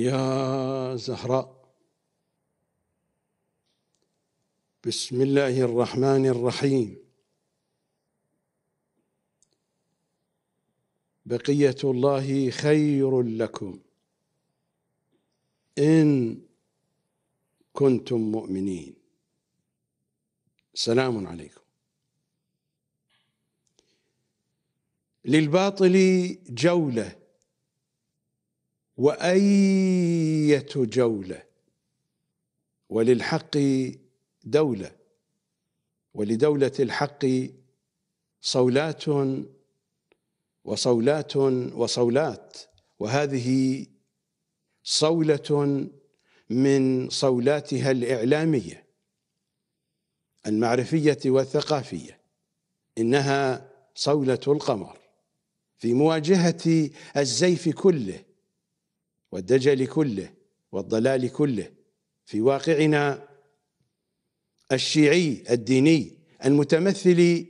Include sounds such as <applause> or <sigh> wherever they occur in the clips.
يا زهراء. بسم الله الرحمن الرحيم. بقية الله خير لكم. إن كنتم مؤمنين. سلام عليكم. للباطل جولة. وأية جولة وللحق دولة ولدولة الحق صولات وصولات وصولات وهذه صولة من صولاتها الإعلامية المعرفية والثقافية إنها صولة القمر في مواجهة الزيف كله. والدجل كله والضلال كله. في واقعنا الشيعي الديني المتمثل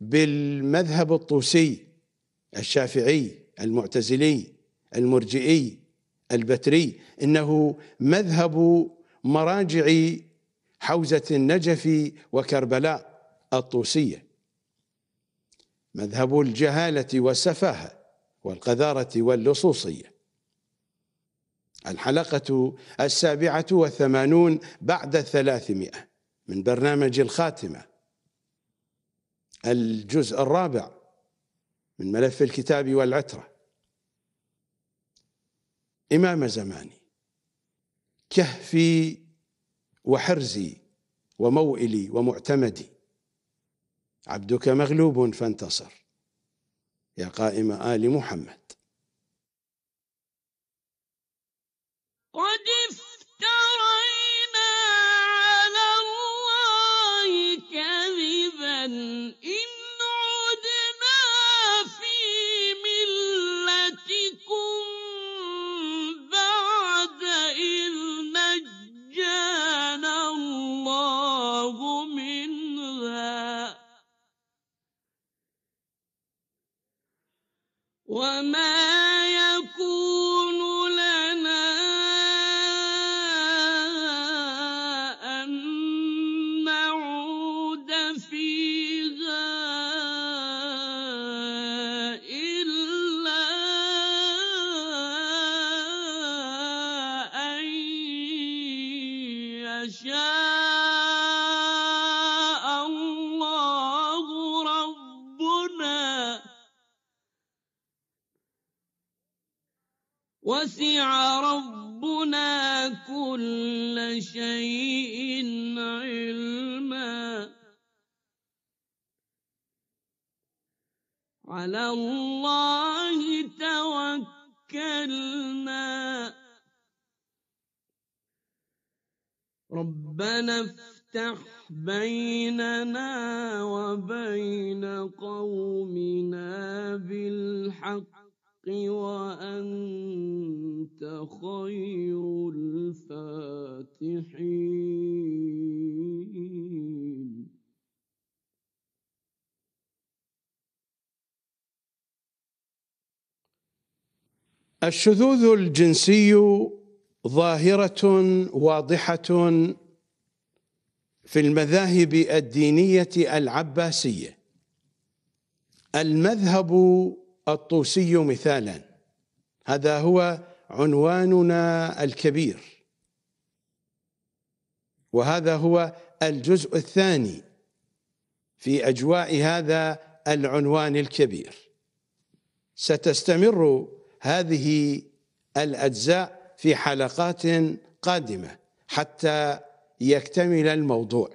بالمذهب الطوسي الشافعي المعتزلي المرجئي البتري. إنه مذهب مراجع حوزة النجف وكربلاء الطوسية. مذهب الجهالة والسفاهة والقذارة واللصوصية. الحلقة السابعة والثمانون بعد الثلاثمائة من برنامج الخاتمة. الجزء الرابع من ملف الكتاب والعترة. إمام زماني كهفي وحرزي وموئلي ومعتمدي. عبدك مغلوب فانتصر. يا قائم آل محمد. قد افترينا على الله كذبا. إن عدنا في ملتكم بعد نجانا الله منها. وما شيء علما. على الله توكلنا. ربنا افتح بيننا وبين قومنا بالحق وأنت خير الشذوذ الجنسي ظاهرة واضحة في المذاهب الدينية العباسية. المذهب الطوسي مثالا هذا هو عنواننا الكبير. وهذا هو الجزء الثاني في أجواء هذا العنوان الكبير. ستستمر هذه الأجزاء في حلقات قادمة حتى يكتمل الموضوع.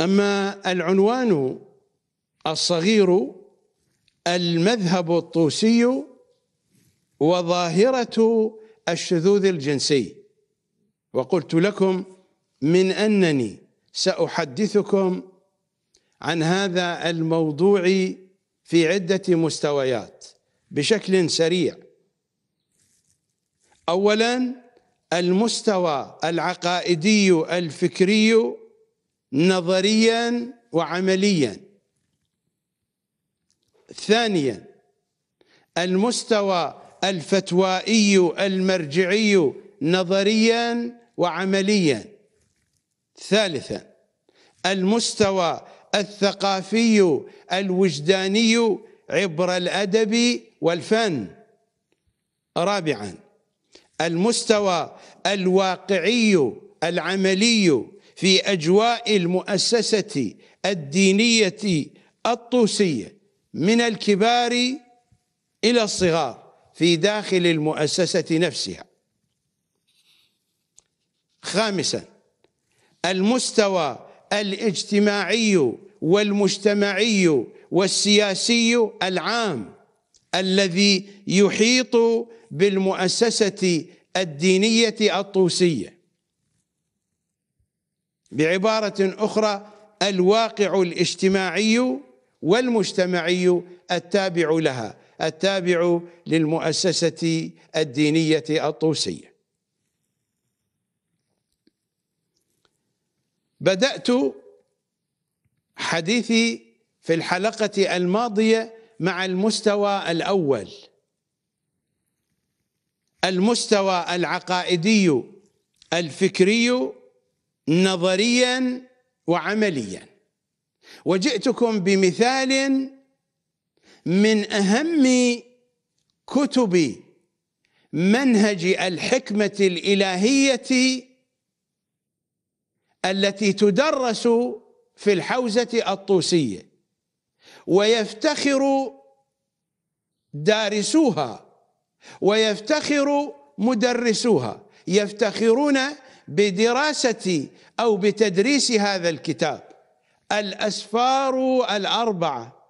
أما العنوان الصغير المذهب الطوسي وظاهرة الشذوذ الجنسي وقلت لكم من أنني سأحدثكم عن هذا الموضوع في عدة مستويات بشكل سريع. أولا المستوى العقائدي الفكري نظريا وعمليا. ثانيا المستوى الفتوائي المرجعي نظريا وعمليا. ثالثا المستوى الثقافي الوجداني عبر الأدب والفن. رابعا المستوى الواقعي العملي في أجواء المؤسسة الدينية الطوسيه من الكبار إلى الصغار في داخل المؤسسة نفسها. خامسا المستوى الاجتماعي والمجتمعي والسياسي العام الذي يحيط بالمؤسسة الدينية الطوسية. بعبارة أخرى الواقع الاجتماعي والمجتمعي التابع لها التابع للمؤسسة الدينية الطوسية. بدأت حديثي في الحلقة الماضية مع المستوى الأول. المستوى العقائدي الفكري نظريا وعمليا. وجئتكم بمثال من أهم كتب منهج الحكمة الإلهية التي تدرس في الحوزة الطوسية ويفتخر دارسوها ويفتخر مدرسوها يفتخرون بدراسة أو بتدريس هذا الكتاب. الأسفار الأربعة.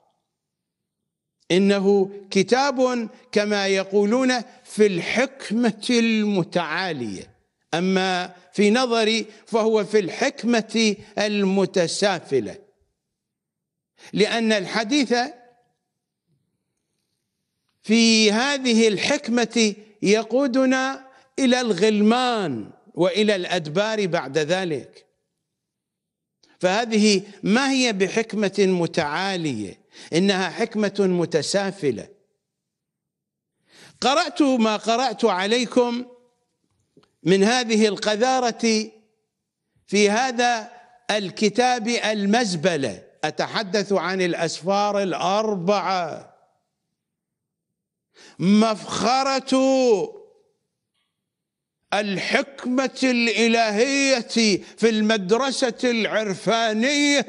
إنه كتاب كما يقولون في الحكمة المتعالية. أما في نظري فهو في الحكمة المتسافلة لأن الحديث في هذه الحكمة يقودنا إلى الغلمان وإلى الأدبار بعد ذلك. فهذه ما هي بحكمة متعالية؟ إنها حكمة متسافلة. قرأت ما قرأت عليكم من هذه القذارة في هذا الكتاب المزبلة. أتحدث عن الأسفار الأربعة. مفخرة الحكمة الإلهية في المدرسة العرفانية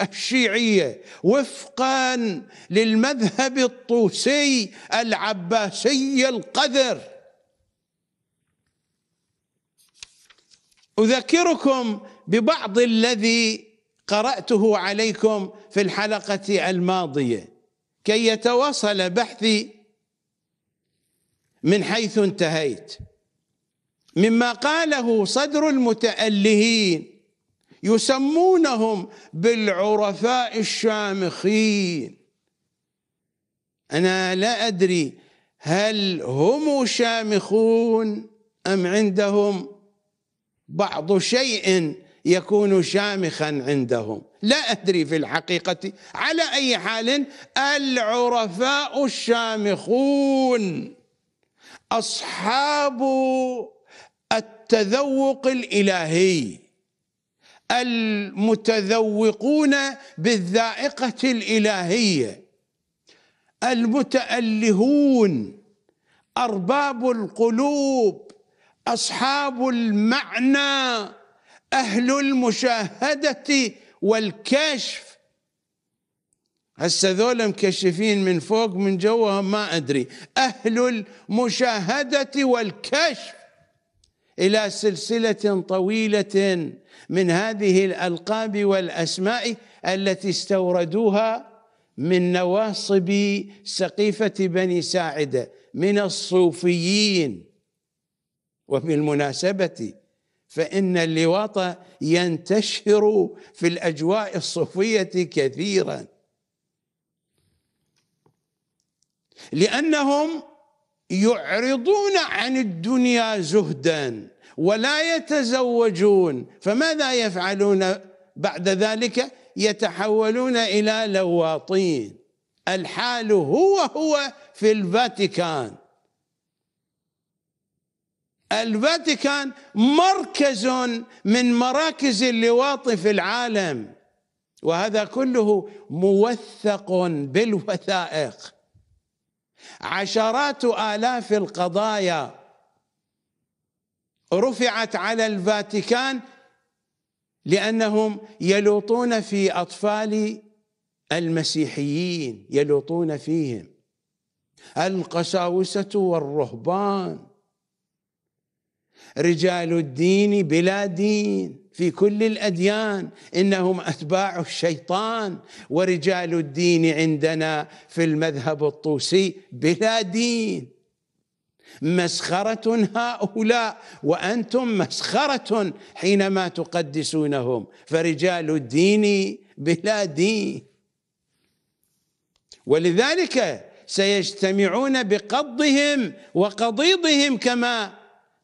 الشيعية. وفقا للمذهب الطوسي العباسي القذر. أذكركم ببعض الذي قرأته عليكم في الحلقة الماضية. كي يتواصل بحثي من حيث انتهيت. مما قاله صدر المتألهين يسمونهم بالعرفاء الشامخين. أنا لا أدري هل هم شامخون أم عندهم بعض شيء يكون شامخا عندهم. لا أدري في الحقيقة على أي حال العرفاء الشامخون أصحاب التذوق الإلهي المتذوقون بالذائقة الإلهية المتألهون أرباب القلوب أصحاب المعنى أهل المشاهدة والكشف. هسه ذولا مكشفين من فوق من جوهم ما أدري. أهل المشاهدة والكشف. إلى سلسلة طويلة من هذه الألقاب والأسماء التي استوردوها من نواصب سقيفة بني ساعدة من الصوفيين. وبالمناسبة فإن اللواط ينتشر في الأجواء الصوفية كثيرا. لأنهم يعرضون عن الدنيا زهدا ولا يتزوجون. فماذا يفعلون بعد ذلك؟ يتحولون إلى لواطين. الحال هو هو في الفاتيكان. الفاتيكان مركز من مراكز اللواط في العالم وهذا كله موثق بالوثائق. عشرات آلاف القضايا رفعت على الفاتيكان لأنهم يلوطون في أطفال المسيحيين يلوطون فيهم. القساوسة والرهبان. رجال الدين بلا دين في كل الأديان إنهم أتباع الشيطان. ورجال الدين عندنا في المذهب الطوسي بلا دين. مسخرة هؤلاء وأنتم مسخرة حينما تقدسونهم. فرجال الدين بلا دين. ولذلك سيجتمعون بقضهم وقضيضهم كما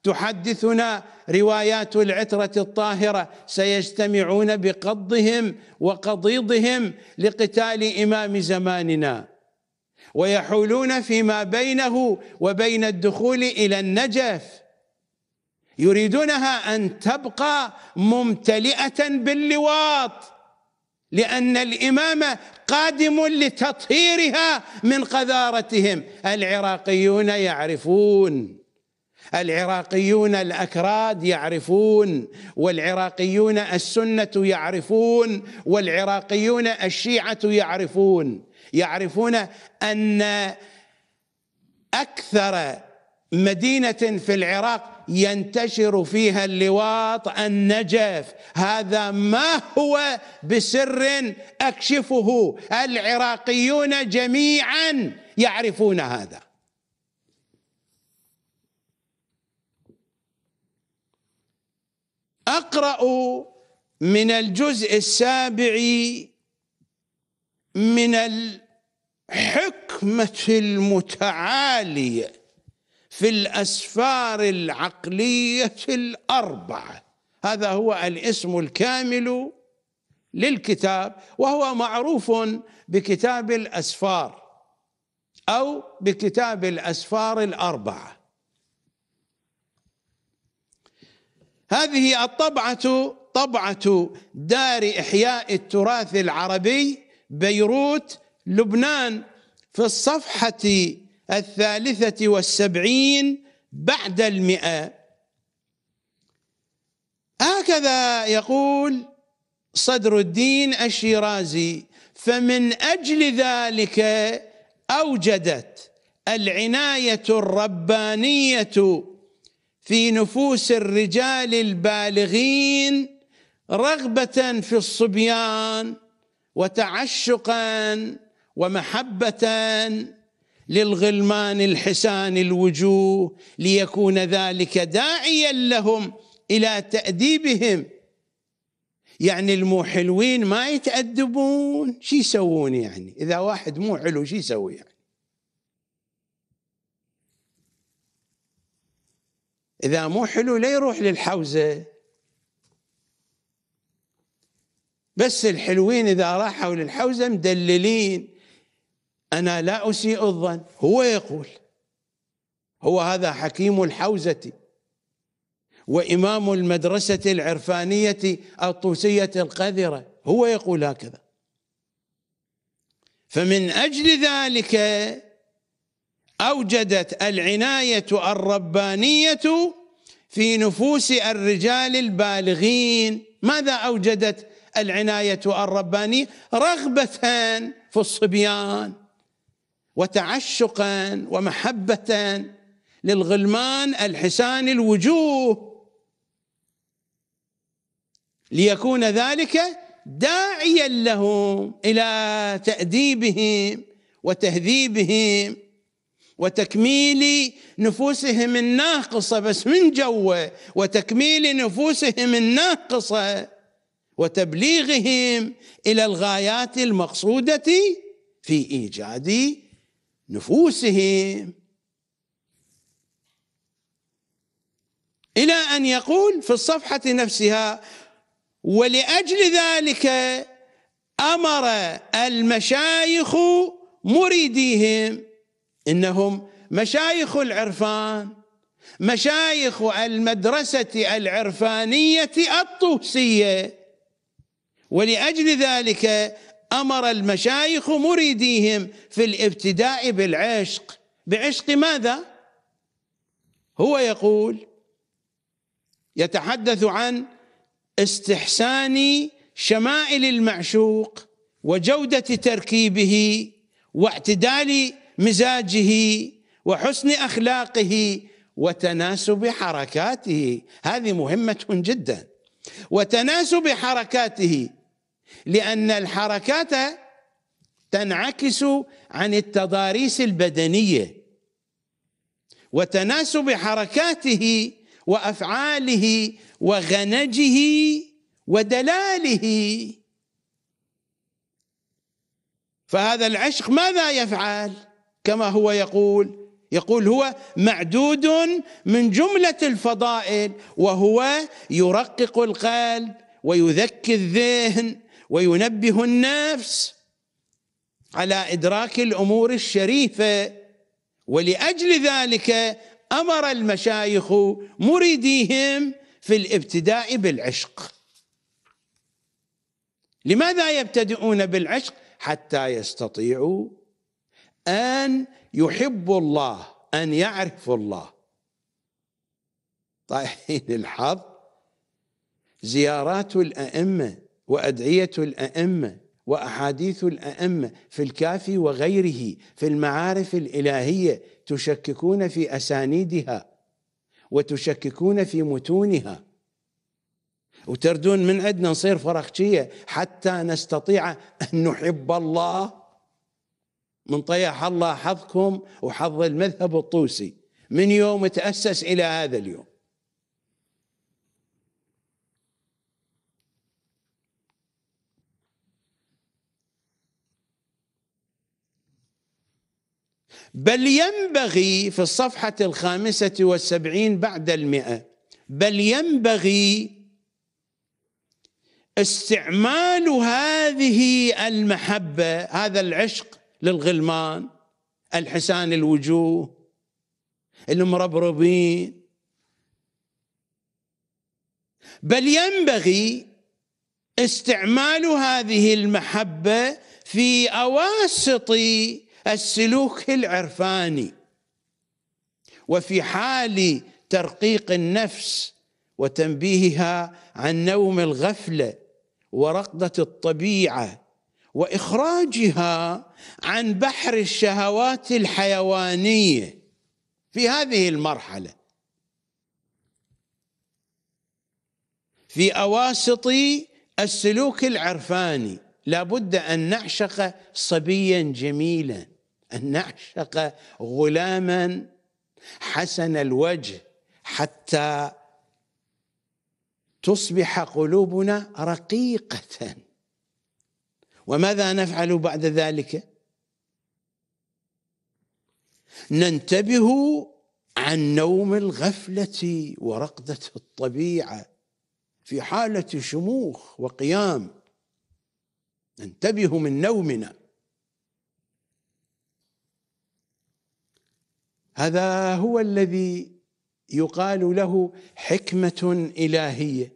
تحدثنا روايات العترة الطاهرة سيجتمعون بقضهم وقضيضهم لقتال إمام زماننا. ويحولون فيما بينه وبين الدخول إلى النجف. يريدونها أن تبقى ممتلئة باللواط لأن الإمام قادم لتطهيرها من قذارتهم. العراقيون يعرفون. العراقيون الأكراد يعرفون والعراقيون السنة يعرفون والعراقيون الشيعة يعرفون. يعرفون أن أكثر مدينة في العراق ينتشر فيها اللواط النجف. هذا ما هو بسر أكشفه. العراقيون جميعا يعرفون هذا. أقرأ من الجزء السابع من الحكمة المتعالية في الأسفار العقلية الأربعة. هذا هو الاسم الكامل للكتاب وهو معروف بكتاب الأسفار أو بكتاب الأسفار الأربعة. هذه الطبعة طبعة دار إحياء التراث العربي بيروت لبنان في الصفحة الثالثة والسبعين بعد المئة. هكذا يقول صدر الدين الشيرازي فمن أجل ذلك أوجدت العناية الربانية في نفوس الرجال البالغين رغبة في الصبيان وتعشقا ومحبة للغلمان الحسان الوجوه ليكون ذلك داعيا لهم إلى تأديبهم. يعني المو حلوين ما يتأدبون. شو يسوون يعني؟ إذا واحد مو حلو شو يسوي يعني إذا مو حلو لا يروح للحوزة. بس الحلوين إذا راحوا للحوزة مدللين. أنا لا أسيء الظن. هو يقول هو هذا حكيم الحوزة وإمام المدرسة العرفانية الطوسية القذرة. هو يقول هكذا. فمن أجل ذلك أوجدت العناية الربانية في نفوس الرجال البالغين. ماذا أوجدت العناية الربانية؟ رغبة في الصبيان وتعشقا ومحبة للغلمان الحسان الوجوه. ليكون ذلك داعيا لهم إلى تأديبهم وتهذيبهم. وتكميل نفوسهم الناقصة بس من جوه؟ وتكميل نفوسهم الناقصة وتبليغهم إلى الغايات المقصودة في إيجاد نفوسهم. إلى أن يقول في الصفحة نفسها ولأجل ذلك أمر المشايخ مريديهم إنهم مشايخ العرفان مشايخ المدرسة العرفانية الطوسية. ولأجل ذلك أمر المشايخ مريديهم في الابتداء بالعشق. بعشق ماذا؟ هو يقول يتحدث عن استحسان شمائل المعشوق وجودة تركيبه واعتدال مزاجه وحسن أخلاقه وتناسب حركاته. هذه مهمة جدا. وتناسب حركاته لأن الحركات تنعكس عن التضاريس البدنية. وتناسب حركاته وأفعاله وغنجه ودلاله. فهذا العشق ماذا يفعل؟ كما هو يقول يقول هو معدود من جملة الفضائل وهو يرقق القلب ويذكي الذهن وينبه النفس على إدراك الأمور الشريفة. ولأجل ذلك أمر المشايخ مريديهم في الابتداء بالعشق. لماذا يبتدئون بالعشق؟ حتى يستطيعوا أن يحبوا الله أن يعرفوا الله. طايحين الحظ. زيارات الأئمة وأدعية الأئمة وأحاديث الأئمة في الكافي وغيره في المعارف الإلهية تشككون في أسانيدها وتشككون في متونها. وتردون من عندنا نصير فرخشيه حتى نستطيع أن نحب الله من طيح الله حظكم وحظ المذهب الطوسي. من يوم تأسس إلى هذا اليوم. بل ينبغي في الصفحة الخامسة والسبعين بعد المئة بل ينبغي استعمال هذه المحبة هذا العشق للغلمان الحسان الوجوه المربربين بل ينبغي استعمال هذه المحبة في أواسط السلوك العرفاني وفي حال ترقيق النفس وتنبيهها عن نوم الغفلة ورقدة الطبيعة وإخراجها عن بحر الشهوات الحيوانية في هذه المرحلة. في أواسط السلوك العرفاني لابد أن نعشق صبيا جميلا أن نعشق غلاما حسن الوجه حتى تصبح قلوبنا رقيقة. وماذا نفعل بعد ذلك؟ ننتبه عن نوم الغفلة ورقدة الطبيعة في حالة شموخ وقيام. ننتبه من نومنا. هذا هو الذي يقال له حكمة إلهية.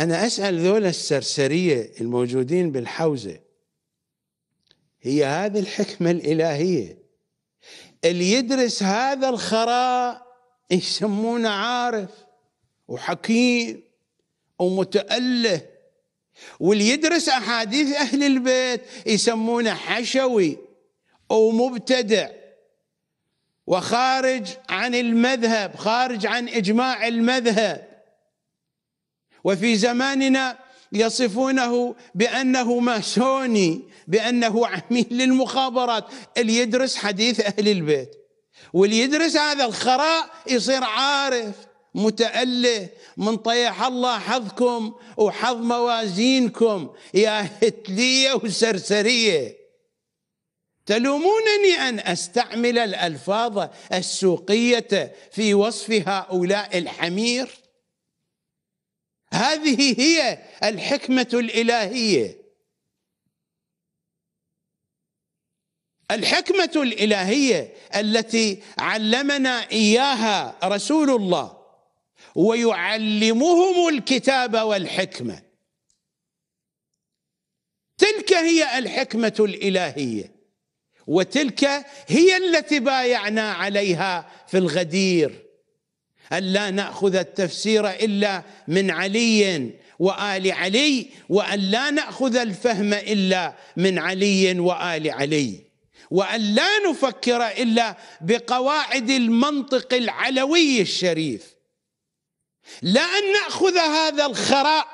أنا أسأل ذولا السرسرية الموجودين بالحوزة هي هذه الحكمة الإلهية. اللي يدرس هذا الخراء يسمونه عارف وحكيم ومتأله واللي يدرس أحاديث أهل البيت يسمونه حشوي ومبتدع وخارج عن المذهب خارج عن إجماع المذهب. وفي زماننا يصفونه بأنه ماسوني بأنه عميل للمخابرات. اللي يدرس حديث أهل البيت واللي يدرس هذا الخراء يصير عارف متأله من طيح الله حظكم وحظ موازينكم يا هتلية وسرسرية. تلومونني أن أستعمل الألفاظ السوقية في وصف هؤلاء الحمير؟ هذه هي الحكمة الإلهية. الحكمة الإلهية التي علمنا إياها رسول الله ويعلمهم الكتاب والحكمة. تلك هي الحكمة الإلهية وتلك هي التي بايعنا عليها في الغدير. ألا نأخذ التفسير إلا من علي وآل علي وأن لا نأخذ الفهم إلا من علي وآل علي وأن لا نفكر إلا بقواعد المنطق العلوي الشريف. لا أن نأخذ هذا الخراء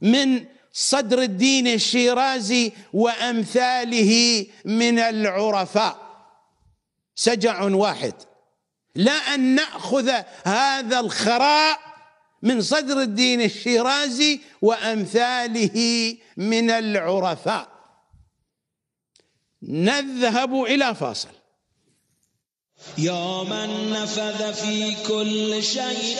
من صدر الدين الشيرازي وأمثاله من العرفاء. سجع واحد. لا أن نأخذ هذا الخراء من صدر الدين الشيرازي وأمثاله من العرفاء. نذهب إلى فاصل. يا من نفذ في كل شيء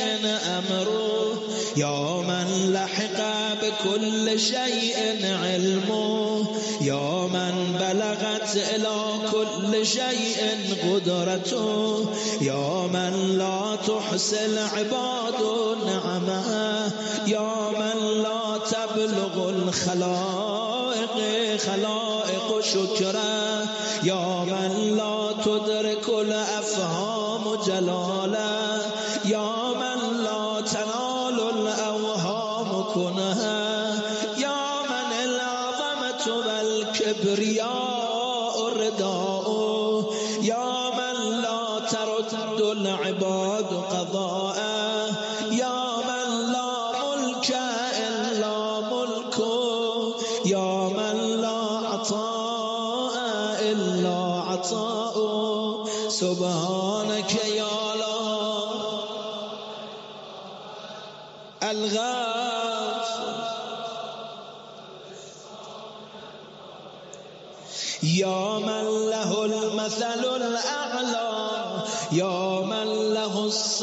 أمره يا من لحق بكل شيء علمه يا من بلغت إلى كل شيء قدرته يا من لا تحصي العباد نعمه يا من لا تبلغ الخلائق خلائق شكره يا من لا الأفهام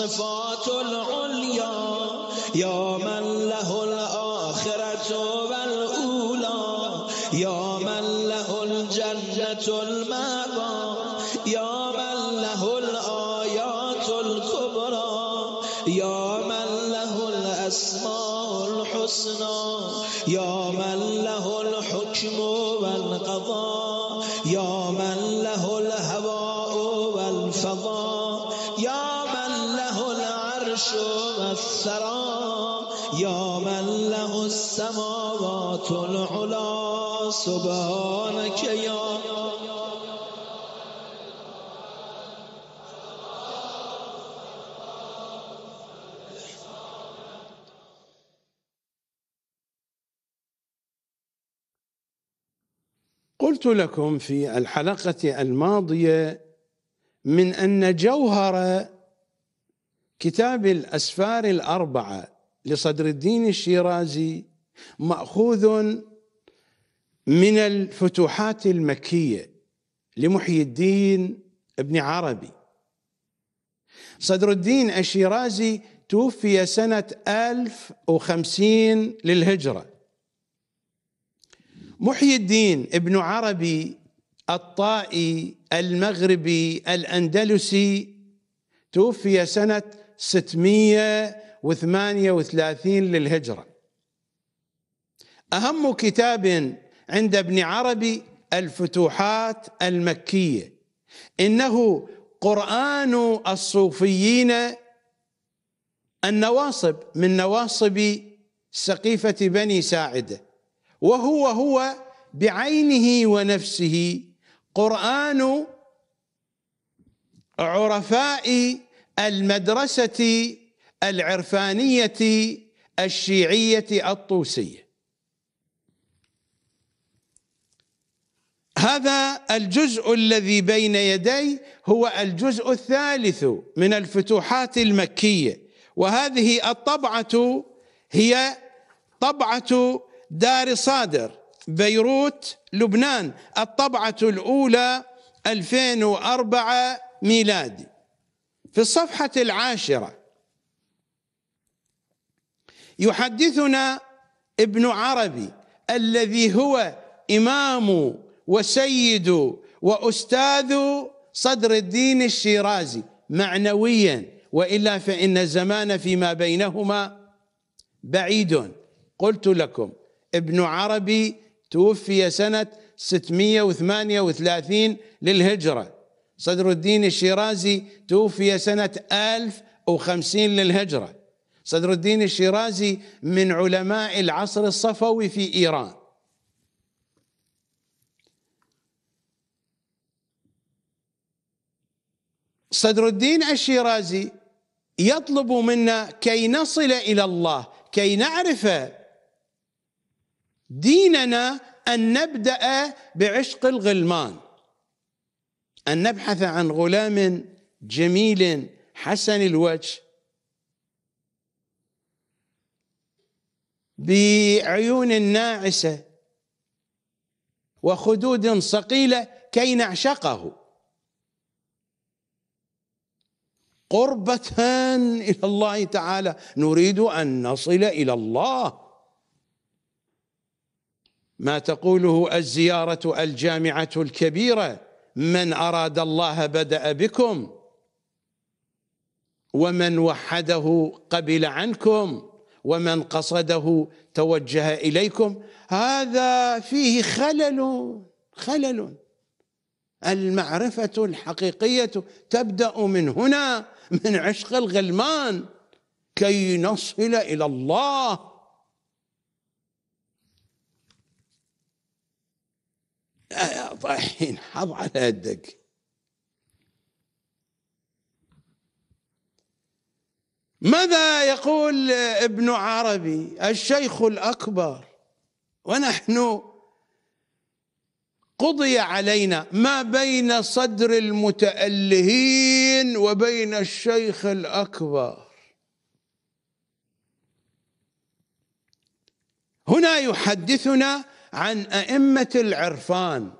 له قلت لكم في الحلقة الماضية من أن جوهر كتاب الأسفار الأربعة لصدر الدين الشيرازي مأخوذ من الفتوحات المكية لمحيي الدين ابن عربي. صدر الدين الشيرازي توفي سنة 1050 للهجرة. محيي الدين ابن عربي الطائي المغربي الأندلسي. توفي سنة 638 للهجرة. أهم كتاب عند ابن عربي الفتوحات المكية. إنه قرآن الصوفيين النواصب من نواصب سقيفة بني ساعدة. وهو هو بعينه ونفسه. قرآن عرفاء المدرسة العرفانية الشيعية الطوسية. هذا الجزء الذي بين يدي هو الجزء الثالث من الفتوحات المكية. وهذه الطبعة هي طبعة دار صادر بيروت لبنان الطبعة الأولى 2004 ميلادي. في الصفحة العاشرة يحدثنا ابن عربي الذي هو إمام وسيد وأستاذ صدر الدين الشيرازي معنويا وإلا فإن الزمان فيما بينهما بعيد. قلت لكم ابن عربي توفي سنة 638 للهجرة. صدر الدين الشيرازي توفي سنة 1050 للهجرة. صدر الدين الشيرازي من علماء العصر الصفوي في إيران. صدر الدين الشيرازي يطلب منا كي نصل إلى الله كي نعرف ديننا أن نبدأ بعشق الغلمان. أن نبحث عن غلام جميل حسن الوجه. بعيون ناعسة وخدود صقيله كي نعشقه. قربة إلى الله تعالى. نريد أن نصل إلى الله. ما تقوله الزيارة الجامعة الكبيرة من أراد الله بدأ بكم ومن وحده قبل عنكم ومن قصده توجه إليكم. هذا فيه خلل خلل. المعرفة الحقيقية تبدأ من هنا من عشق الغلمان كي نصل إلى الله. طايحين حظ على يدك. ماذا يقول ابن عربي؟ الشيخ الأكبر. ونحن قضي علينا ما بين صدر المتألهين وبين الشيخ الأكبر. هنا يحدثنا عن أئمة العرفان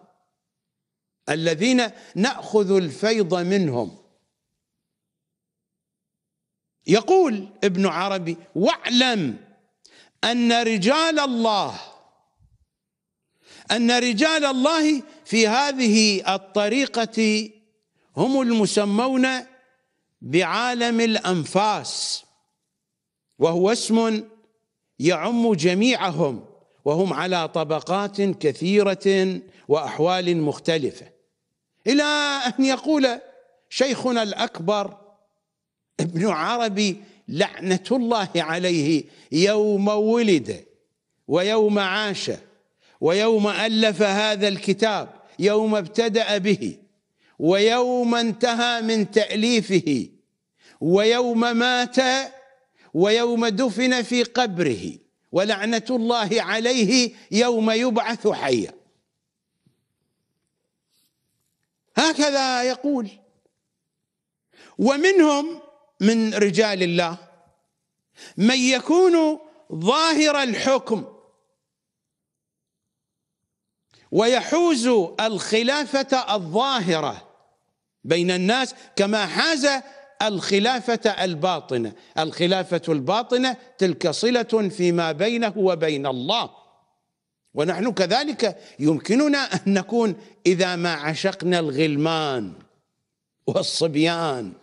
الذين نأخذ الفيض منهم. يقول ابن عربي واعلم أن رجال الله أن رجال الله في هذه الطريقة هم المسمون بعالم الأنفاس وهو اسم يعم جميعهم. وهم على طبقات كثيرة وأحوال مختلفة. إلى أن يقول شيخنا الأكبر ابن عربي لعنة الله عليه يوم ولد ويوم عاش ويوم ألف هذا الكتاب يوم ابتدأ به ويوم انتهى من تأليفه ويوم مات ويوم دفن في قبره. ولعنة الله عليه يوم يبعث حيا. هكذا يقول. ومنهم من رجال الله من يكون ظاهر الحكم. ويحوز الخلافة الظاهرة بين الناس كما حاز الخلافة الباطنة. الخلافة الباطنة تلك صلة فيما بينه وبين الله. ونحن كذلك يمكننا أن نكون إذا ما عشقنا الغلمان والصبيان.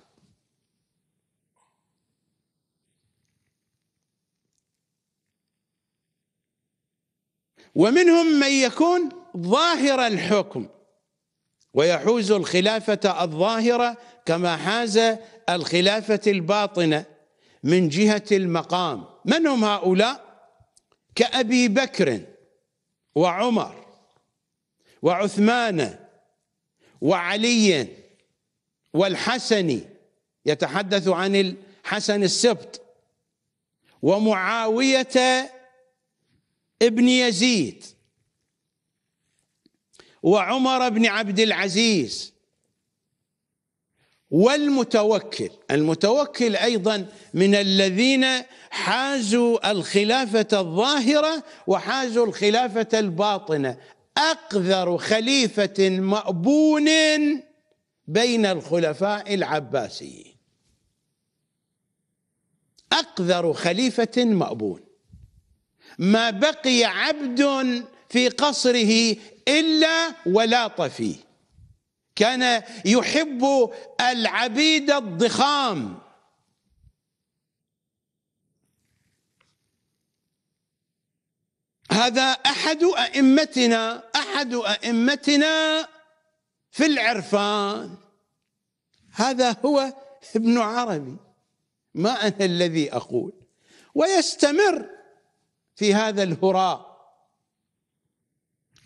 ومنهم من يكون ظاهر الحكم ويحوز الخلافة الظاهرة كما حاز الخلافة الباطنة من جهة المقام. من هم هؤلاء؟ كأبي بكر وعمر وعثمان وعلي والحسن يتحدث عن الحسن السبط ومعاوية ابن يزيد وعمر بن عبد العزيز والمتوكل المتوكل أيضا من الذين حازوا الخلافة الظاهرة وحازوا الخلافة الباطنة. أقذر خليفة مأبون بين الخلفاء العباسيين. أقذر خليفة مأبون. ما بقي عبد في قصره إلا ولاط فيه. كان يحب العبيد الضخام. هذا أحد أئمتنا أحد أئمتنا في العرفان. هذا هو ابن عربي. ما أنا الذي أقول. ويستمر في هذا الهراء.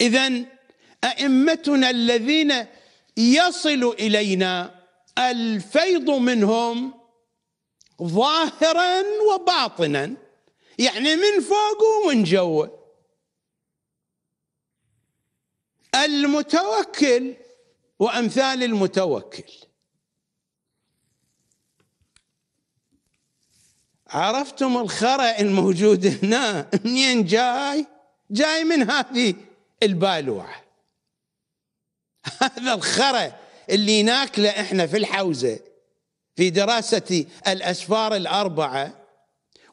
اذا أئمتنا الذين يصل إلينا الفيض منهم ظاهرا وباطنا يعني من فوق ومن جوا المتوكل وأمثال المتوكل. عرفتم الخرع الموجود هنا؟ <laughs> منين جاي؟ جاي من هذه البالوعة <laughs> هذا الخرع اللي ناكله إحنا في الحوزة في دراسة الأسفار الأربعة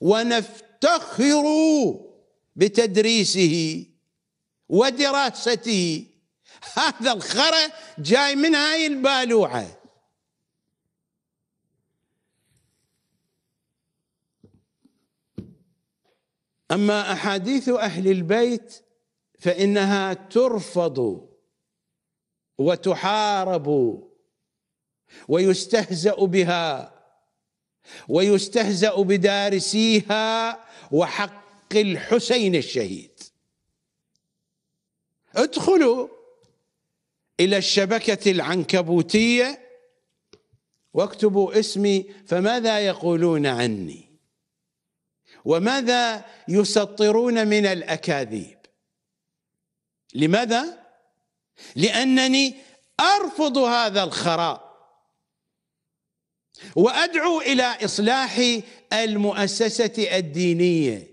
ونفتخر بتدريسه ودراسته. <laughs> هذا الخرع جاي من هاي البالوعة. أما أحاديث أهل البيت فإنها ترفض. وتحارب ويستهزأ بها ويستهزأ بدارسيها وحق الحسين الشهيد. ادخلوا إلى الشبكة العنكبوتية واكتبوا اسمي فماذا يقولون عني؟ وماذا يسطرون من الأكاذيب؟ لماذا؟ لأنني أرفض هذا الخراء. وأدعو إلى إصلاح المؤسسة الدينية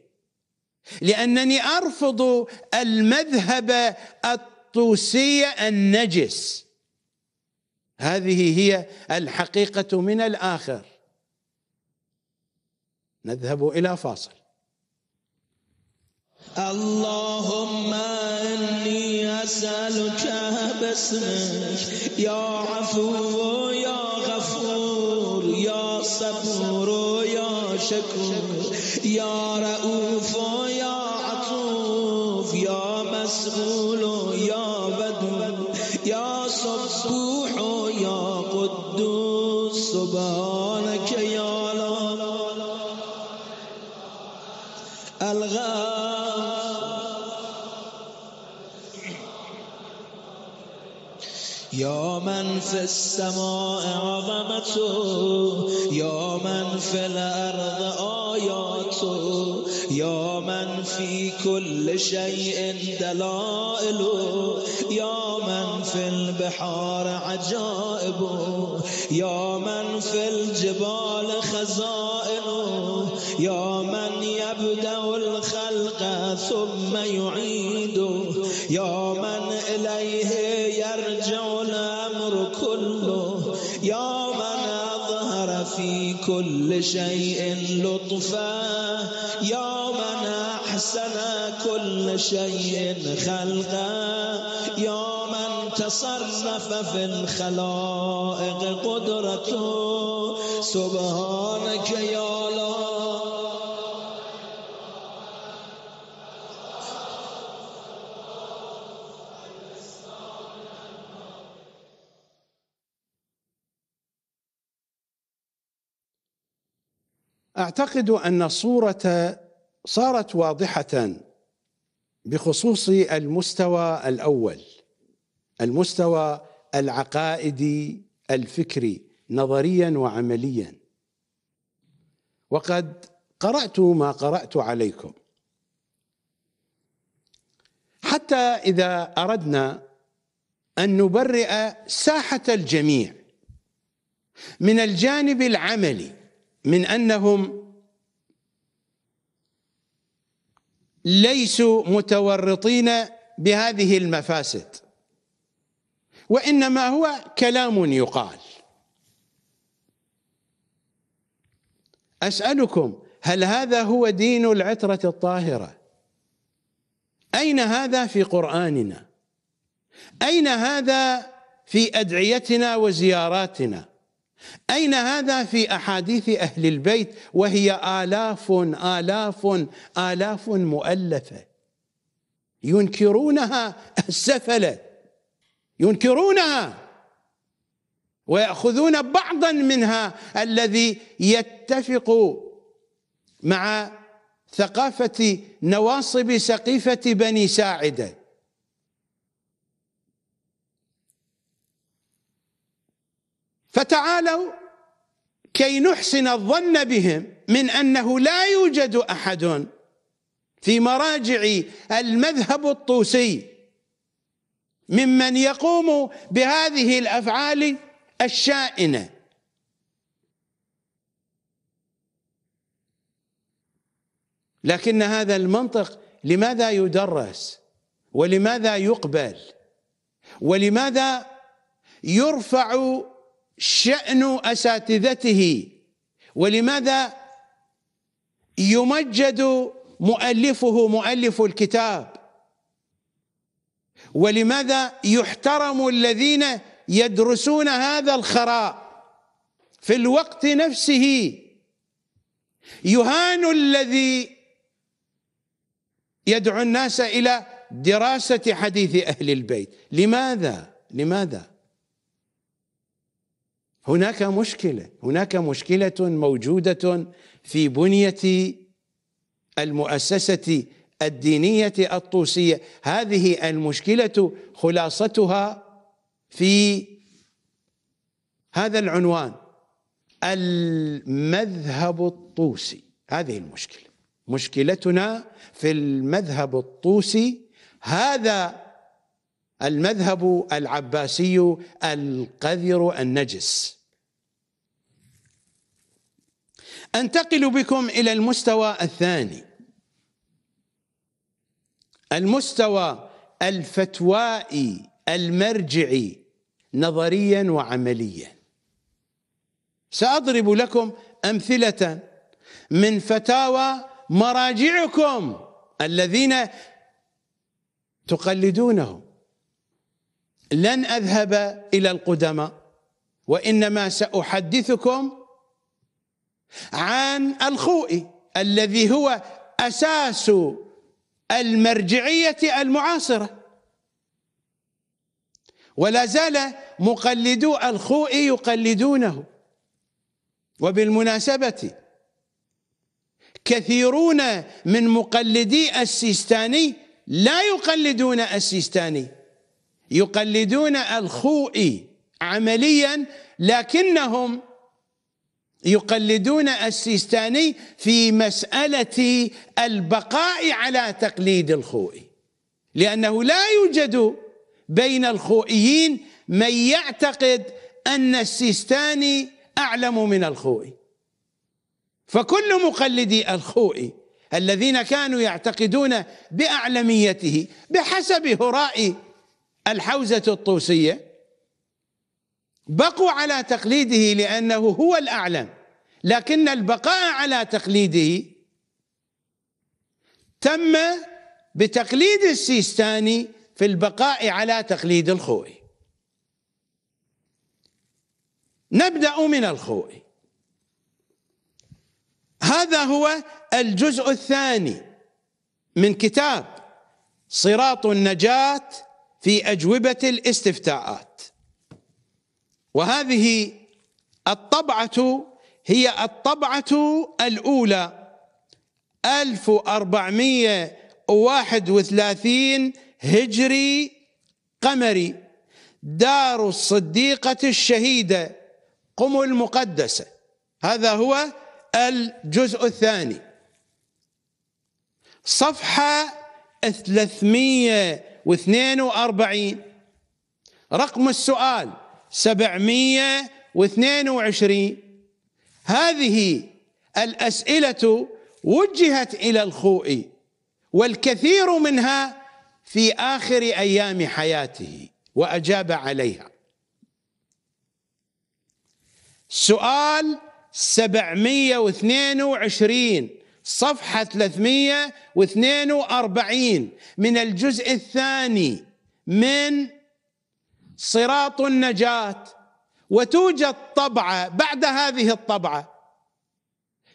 لأنني أرفض المذهب الطوسي النجس. هذه هي الحقيقة من الآخر. نذهب إلى فاصل. اللهم أني اسالك باسمك يا عفو يا غفور يا صبور يا شكور يا رؤوف يا عطوف يا مسؤول يا بدو يا صبوح يا قدوس سبحانك من في السماء عظمته يا من في الأرض آياته يا من في كل شيء دلائله يا من في البحار عجائبه يا من في الجبال خزائنه يا كل شيء لطفا. يا من أحسن كل شيء خلقا. يا من تصرف في الخلائق قدرته. سبحانك يا أعتقد أن الصورة صارت واضحة بخصوص المستوى الأول المستوى العقائدي الفكري نظريا وعمليا. وقد قرأت ما قرأت عليكم. حتى إذا أردنا أن نبرئ ساحة الجميع من الجانب العملي من أنهم ليسوا متورطين بهذه المفاسد وإنما هو كلام يقال. أسألكم هل هذا هو دين العترة الطاهرة؟ أين هذا في قرآننا؟ أين هذا في أدعيتنا وزياراتنا؟ أين هذا في أحاديث أهل البيت وهي آلاف آلاف آلاف مؤلفة؟ ينكرونها السفلة ينكرونها ويأخذون بعضا منها الذي يتفق مع ثقافة نواصب سقيفة بني ساعدة. فتعالوا كي نحسن الظن بهم من أنه لا يوجد أحد في مراجع المذهب الطوسي ممن يقوم بهذه الأفعال الشائنة. لكن هذا المنطق لماذا يدرس ولماذا يقبل ولماذا يرفع شأن أساتذته ولماذا يمجد مؤلفه مؤلف الكتاب؟ ولماذا يحترم الذين يدرسون هذا الخراء؟ في الوقت نفسه يهان الذي يدعو الناس إلى دراسة حديث أهل البيت. لماذا؟ لماذا؟ هناك مشكلة. هناك مشكلة موجودة في بنية المؤسسة الدينية الطوسية. هذه المشكلة خلاصتها في هذا العنوان المذهب الطوسي. هذه المشكلة. مشكلتنا في المذهب الطوسي هذا المذهب العباسي القذر النجس. أنتقل بكم إلى المستوى الثاني. المستوى الفتوائي المرجعي نظريا وعمليا. سأضرب لكم أمثلة من فتاوى مراجعكم الذين تقلدونهم لن أذهب إلى القدماء وإنما سأحدثكم عن الخوئي الذي هو أساس المرجعية المعاصرة. ولا زال مقلدو الخوء يقلدونه. وبالمناسبة كثيرون من مقلدي السيستاني لا يقلدون السيستاني يقلدون الخوئي عمليا لكنهم يقلدون السيستاني في مسألة البقاء على تقليد الخوئي لأنه لا يوجد بين الخوئيين من يعتقد أن السيستاني أعلم من الخوئي فكل مقلدي الخوئي الذين كانوا يعتقدون بأعلميته بحسب هراء الحوزة الطوسية بقوا على تقليده لأنه هو الأعلم لكن البقاء على تقليده تم بتقليد السيستاني في البقاء على تقليد الخوئي. نبدأ من الخوئي. هذا هو الجزء الثاني من كتاب صراط النجاة في أجوبة الاستفتاءات. وهذه الطبعة هي الطبعة الأولى. 1431 هجري قمري دار الصديقة الشهيدة قم المقدسة. هذا هو الجزء الثاني. صفحة 342 رقم السؤال. 722 هذه الأسئلة وجهت إلى الخوئي والكثير منها في آخر أيام حياته وأجاب عليها. سؤال 722 صفحة 342 من الجزء الثاني من صراط النجاة وتوجد طبعه بعد هذه الطبعه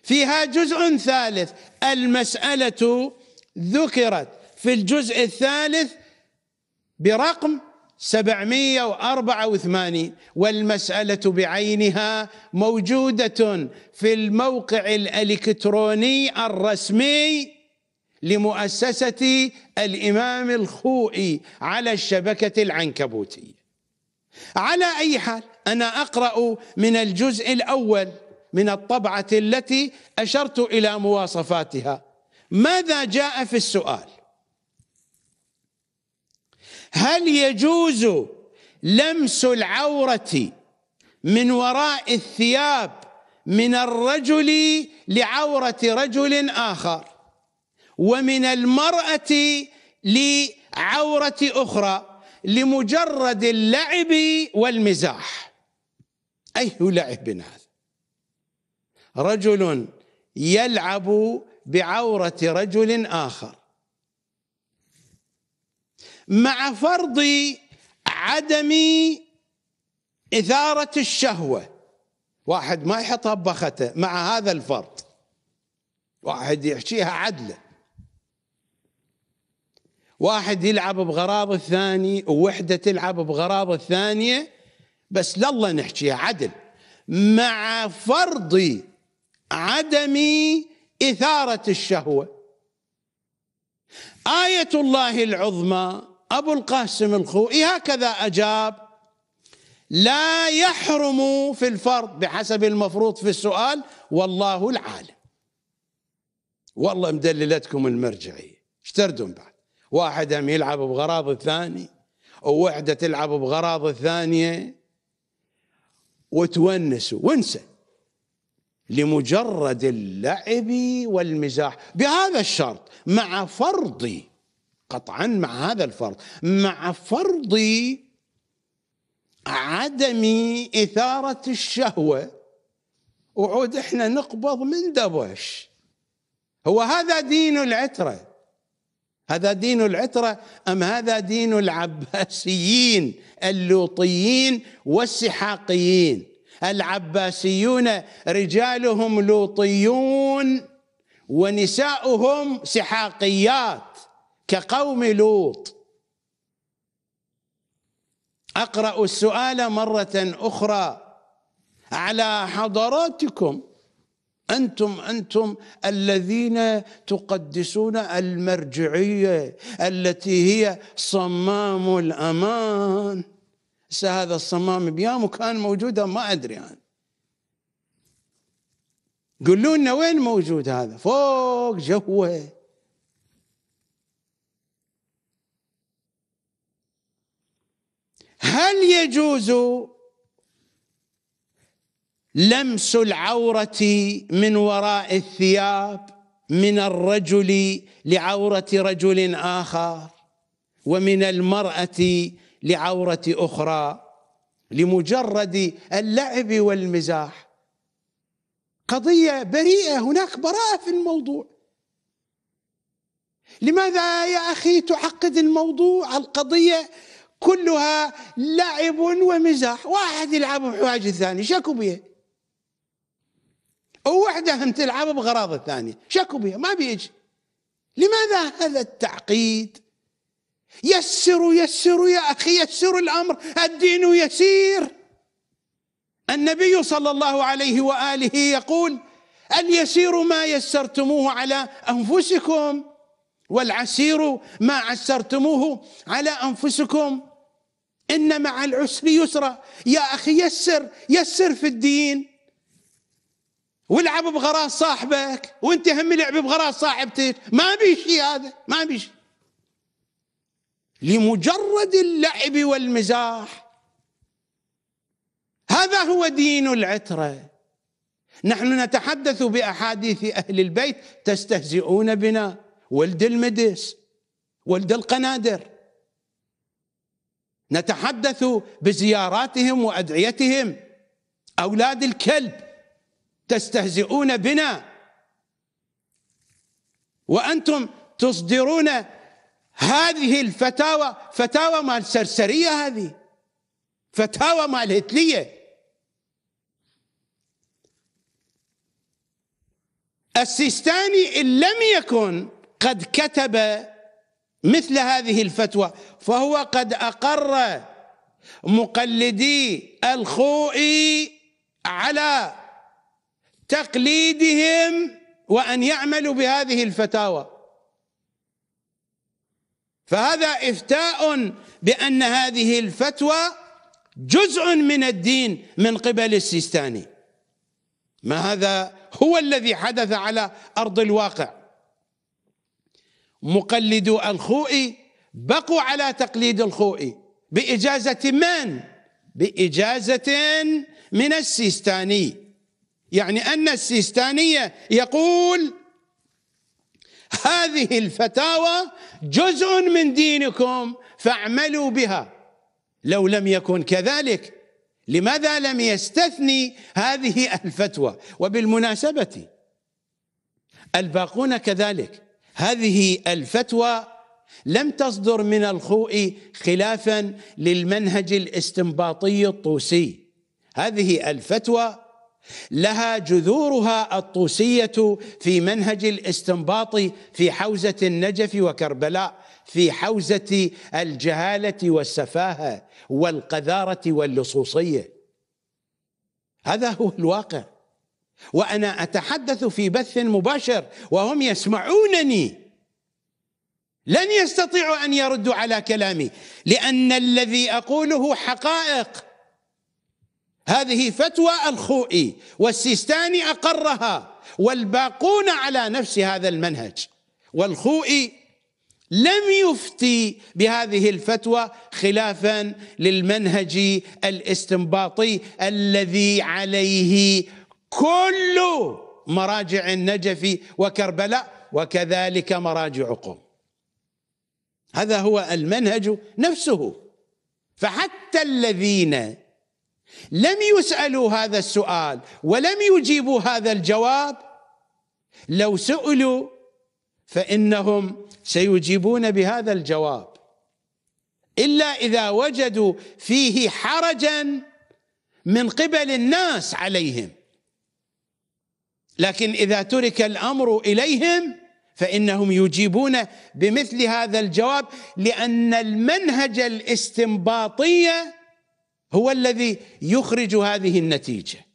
فيها جزء ثالث المسألة ذكرت. في الجزء الثالث برقم 784 والمسألة بعينها موجودة في الموقع الإلكتروني الرسمي لمؤسسة الإمام الخوئي على الشبكة العنكبوتية. على أي حال أنا أقرأ من الجزء الأول من الطبعة التي أشرت إلى مواصفاتها. ماذا جاء في السؤال؟ هل يجوز لمس العورة من وراء الثياب من الرجل لعورة رجل آخر ومن المرأة لعورة أخرى؟ لمجرد اللعب والمزاح. اي لعب هذا؟ رجل يلعب بعورة رجل آخر. مع فرض عدم إثارة الشهوة. واحد ما يحطها ببخته مع هذا الفرض. واحد يحشيها عدلة. واحد يلعب بغراض الثاني ووحدة تلعب بغراض الثانية بس لله نحكيها عدل. مع فرض عدم إثارة الشهوة. آية الله العظمى أبو القاسم الخوئي هكذا أجاب لا يحرم في الفرض بحسب المفروض في السؤال والله العالم. والله مدللتكم المرجعية. اشتردون بعد؟ واحد هم يلعب بغراض الثاني ووحدة تلعب بغراض الثانية وتونسوا وانسى. لمجرد اللعب والمزاح. بهذا الشرط مع فرض قطعا مع هذا الفرض مع فرض عدم إثارة الشهوة. وعود إحنا نقبض من دبش. هو هذا دين العترة. هذا دين العترة أم هذا دين العباسيين؟ اللوطيين والسحاقيين. العباسيون رجالهم لوطيون ونساؤهم سحاقيات كقوم لوط. أقرأ السؤال مرة أخرى على حضراتكم. أنتم أنتم الذين تقدسون المرجعية التي هي صمام الأمان. هذا الصمام بيامه كان موجودا ما أدري أنا. قولوا لنا وين موجود هذا؟ فوق جوه. هل يجوز لمس العورة من وراء الثياب من الرجل لعورة رجل آخر ومن المرأة لعورة أخرى لمجرد اللعب والمزاح. قضية بريئة هناك براءة في الموضوع. لماذا يا أخي تعقد الموضوع؟ القضية كلها لعب ومزاح. واحد يلعب بحواج الثاني شكو بيه. ووحدة هم تلعب بغراض الثانية. شكو بيه ما بيجي. لماذا هذا التعقيد؟ يسروا يسروا يا أخي يسروا الأمر. الدين يسير. النبي صلى الله عليه وآله يقول اليسير ما يسرتموه على أنفسكم والعسير ما عسرتموه على أنفسكم. إن مع العسر يسرا. يا أخي يسر يسر في الدين. والعب بغراض صاحبك وانت هم لعب بغراض صاحبتك. ما بيشي هذا ما بيشي لمجرد اللعب والمزاح. هذا هو دين العترة. نحن نتحدث بأحاديث أهل البيت تستهزئون بنا. ولد المدس ولد القنادر. نتحدث بزياراتهم وأدعيتهم. أولاد الكلب تستهزئون بنا؟ وأنتم تصدرون هذه الفتاوى فتاوى مال سرسرية هذه فتاوى مال هتلية. السيستاني إن لم يكن قد كتب مثل هذه الفتوى فهو قد أقر مقلدي الخوئي على تقليدهم وأن يعملوا بهذه الفتاوى. فهذا إفتاء بأن هذه الفتوى جزء من الدين من قبل السيستاني. ما هذا؟ هو الذي حدث على أرض الواقع. مقلدو الخوئي بقوا على تقليد الخوئي بإجازة من؟ بإجازة من السيستاني. يعني أن السيستانية يقول هذه الفتاوى جزء من دينكم فاعملوا بها. لو لم يكن كذلك لماذا لم يستثني هذه الفتوى؟ وبالمناسبة الباقون كذلك. هذه الفتوى لم تصدر من الخوئي خلافا للمنهج الاستنباطي الطوسي. هذه الفتوى لها جذورها الطوسية في منهج الاستنباط في حوزة النجف وكربلاء في حوزة الجهالة والسفاهة والقذارة واللصوصية. هذا هو الواقع. وأنا أتحدث في بث مباشر وهم يسمعونني. لن يستطيعوا أن يردوا على كلامي لأن الذي أقوله حقائق. هذه فتوى الخوئي والسيستاني أقرها والباقون على نفس هذا المنهج. والخوئي لم يفتي بهذه الفتوى خلافا للمنهج الاستنباطي الذي عليه كل مراجع النجف وكربلاء وكذلك مراجع قوم هذا هو المنهج نفسه. فحتى الذين لم يسألوا هذا السؤال ولم يجيبوا هذا الجواب. لو سئلوا فإنهم سيجيبون بهذا الجواب. إلا إذا وجدوا فيه حرجا من قبل الناس عليهم. لكن إذا ترك الأمر إليهم فإنهم يجيبون بمثل هذا الجواب لأن المنهج الاستنباطي هو الذي يخرج هذه النتيجة.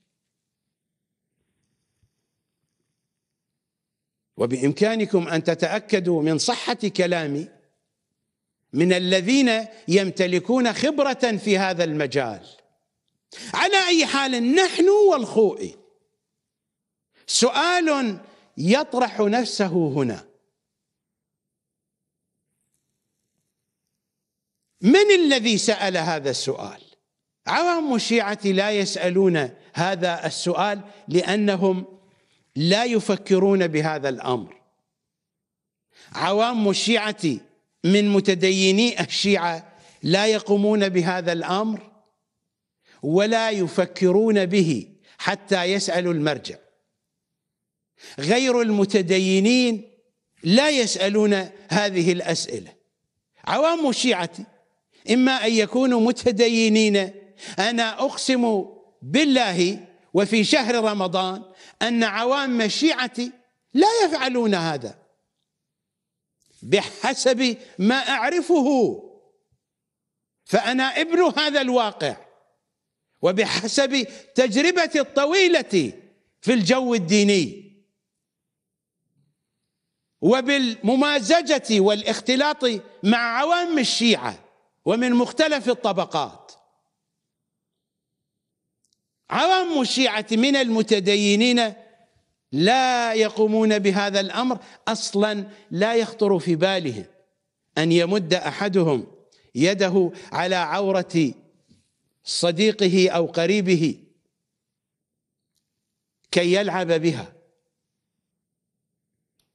وبإمكانكم أن تتأكدوا من صحة كلامي من الذين يمتلكون خبرة في هذا المجال. على أي حال نحن والخوئي سؤال يطرح نفسه هنا. من الذي سأل هذا السؤال؟ عوام الشيعه لا يسألون هذا السؤال لأنهم لا يفكرون بهذا الأمر. عوام الشيعه من متديني الشيعة لا يقومون بهذا الأمر ولا يفكرون به حتى يسألوا المرجع. غير المتدينين لا يسألون هذه الأسئلة. عوام الشيعه إما أن يكونوا متدينين أنا أقسم بالله وفي شهر رمضان أن عوام الشيعه لا يفعلون هذا بحسب ما أعرفه فأنا ابن هذا الواقع وبحسب تجربتي الطويلة في الجو الديني وبالممازجة والاختلاط مع عوام الشيعة ومن مختلف الطبقات. عوام الشيعة من المتدينين لا يقومون بهذا الأمر أصلا لا يخطر في بالهم أن يمد أحدهم يده على عورة صديقه أو قريبه كي يلعب بها.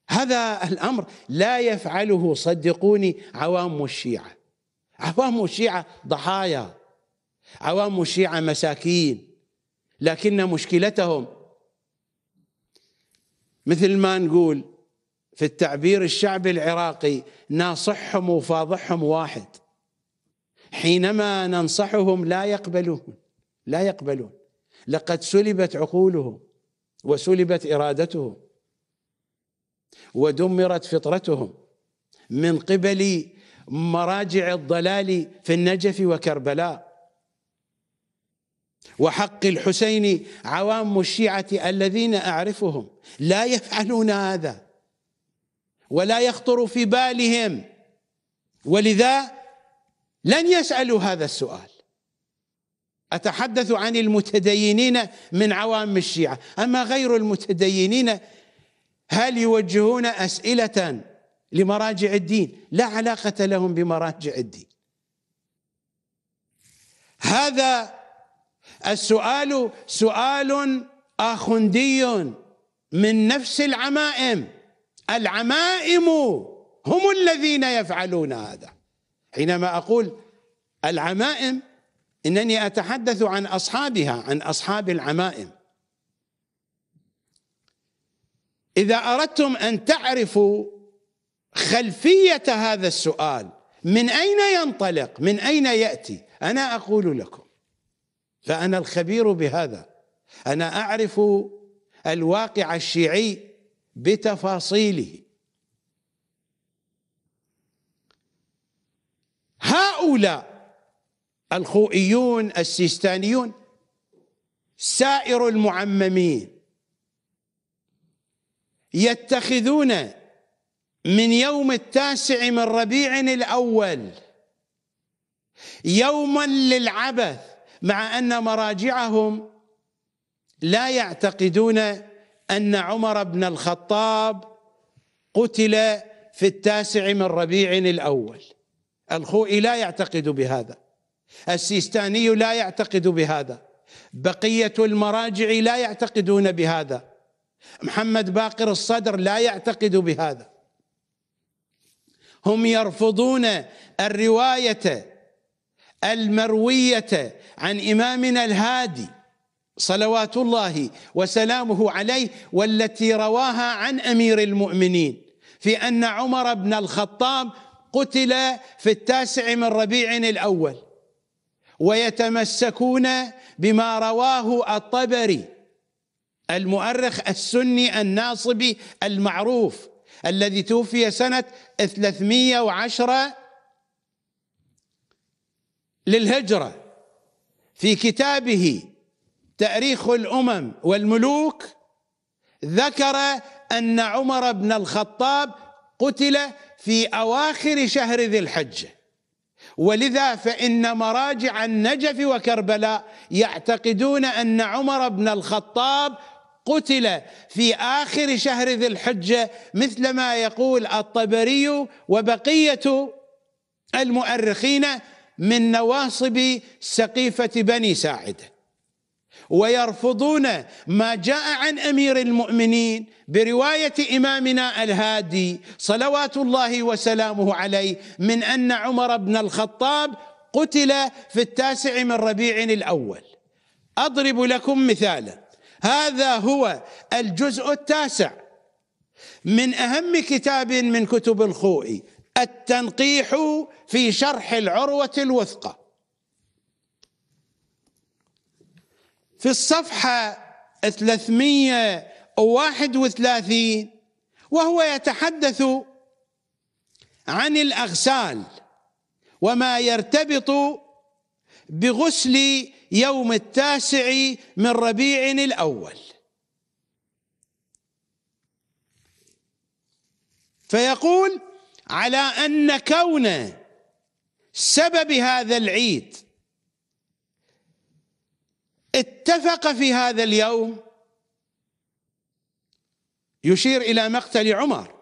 هذا الأمر لا يفعله صدقوني عوام الشيعه عوام الشيعه ضحايا. عوام الشيعه مساكين. لكن مشكلتهم مثل ما نقول في التعبير الشعبي العراقي ناصحهم وفاضحهم واحد. حينما ننصحهم لا يقبلون لا يقبلون. لقد سلبت عقولهم وسلبت إرادتهم ودمرت فطرتهم من قبل مراجع الضلال في النجف وكربلاء. وحق الحسين عوام الشيعة الذين أعرفهم. لا يفعلون هذا. ولا يخطر في بالهم. ولذا لن يسألوا هذا السؤال. أتحدث عن المتدينين من عوام الشيعة. أما غير المتدينين هل يوجهون أسئلة لمراجع الدين؟ لا علاقة لهم بمراجع الدين. هذا السؤال سؤال اخندي من نفس العمائم. العمائم هم الذين يفعلون هذا. حينما أقول العمائم إنني أتحدث عن أصحابها عن أصحاب العمائم. إذا أردتم أن تعرفوا خلفية هذا السؤال من أين ينطلق؟ من أين يأتي؟ أنا أقول لكم فأنا الخبير بهذا. أنا أعرف الواقع الشيعي بتفاصيله. هؤلاء الخوئيون السيستانيون سائر المعممين يتخذون من يوم التاسع من ربيع الأول يوما للعبث مع أن مراجعهم لا يعتقدون أن عمر بن الخطاب قتل في التاسع من ربيع الأول. الخوئي لا يعتقد بهذا. السيستاني لا يعتقد بهذا. بقية المراجع لا يعتقدون بهذا. محمد باقر الصدر لا يعتقد بهذا. هم يرفضون الرواية المروية عن إمامنا الهادي صلوات الله وسلامه عليه والتي رواها عن أمير المؤمنين في أن عمر بن الخطاب قتل في التاسع من ربيع الأول ويتمسكون بما رواه الطبري المؤرخ السني الناصبي المعروف الذي توفي سنة 310 للهجرة. في كتابه تاريخ الأمم والملوك ذكر أن عمر بن الخطاب قتل في أواخر شهر ذي الحجة. ولذا فإن مراجع النجف وكربلاء يعتقدون أن عمر بن الخطاب قتل في آخر شهر ذي الحجة مثل ما يقول الطبري وبقية المؤرخين من نواصب سقيفة بني ساعدة ويرفضون ما جاء عن أمير المؤمنين برواية إمامنا الهادي صلوات الله وسلامه عليه من أن عمر بن الخطاب قتل في التاسع من ربيع الأول. أضرب لكم مثالا هذا هو الجزء التاسع من أهم كتاب من كتب الخوئي التنقيح في شرح العروة الوثقى في الصفحة 331 وهو يتحدث عن الأغسال وما يرتبط بغسل يوم التاسع من ربيع الأول. فيقول على أن كون سبب هذا العيد اتفق في هذا اليوم يشير إلى مقتل عمر.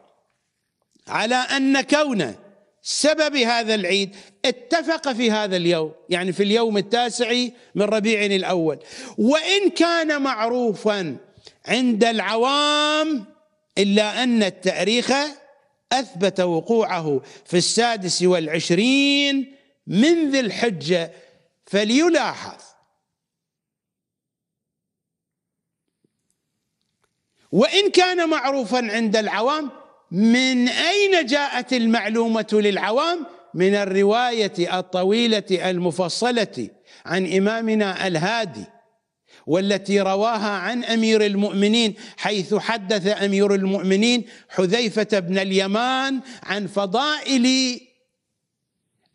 على أن كون سبب هذا العيد اتفق في هذا اليوم يعني في اليوم التاسع من ربيع الأول. وإن كان معروفا عند العوام إلا أن التاريخ أثبت وقوعه في السادس والعشرين من ذي الحجة فليلاحظ. وإن كان معروفا عند العوام من أين جاءت المعلومة للعوام؟ من الرواية الطويلة المفصلة عن إمامنا الهادي. والتي رواها عن أمير المؤمنين حيث حدث أمير المؤمنين حذيفة بن اليمان عن فضائل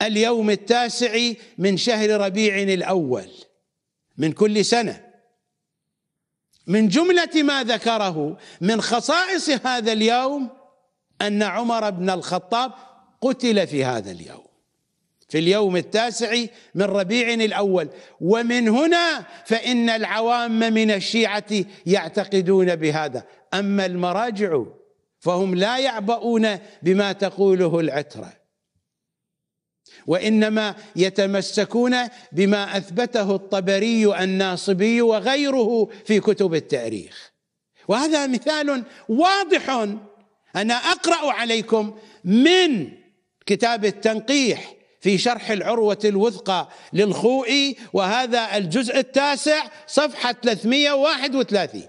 اليوم التاسع من شهر ربيع الأول من كل سنة. من جملة ما ذكره من خصائص هذا اليوم أن عمر بن الخطاب قتل في هذا اليوم. في اليوم التاسع من ربيع الأول. ومن هنا فإن العوام من الشيعة يعتقدون بهذا. أما المراجع فهم لا يعبؤون بما تقوله العترة. وإنما يتمسكون بما أثبته الطبري الناصبي وغيره في كتب التاريخ. وهذا مثال واضح أنا أقرأ عليكم من كتاب التنقيح في شرح العروة الوثقى للخوئي وهذا الجزء التاسع صفحة 331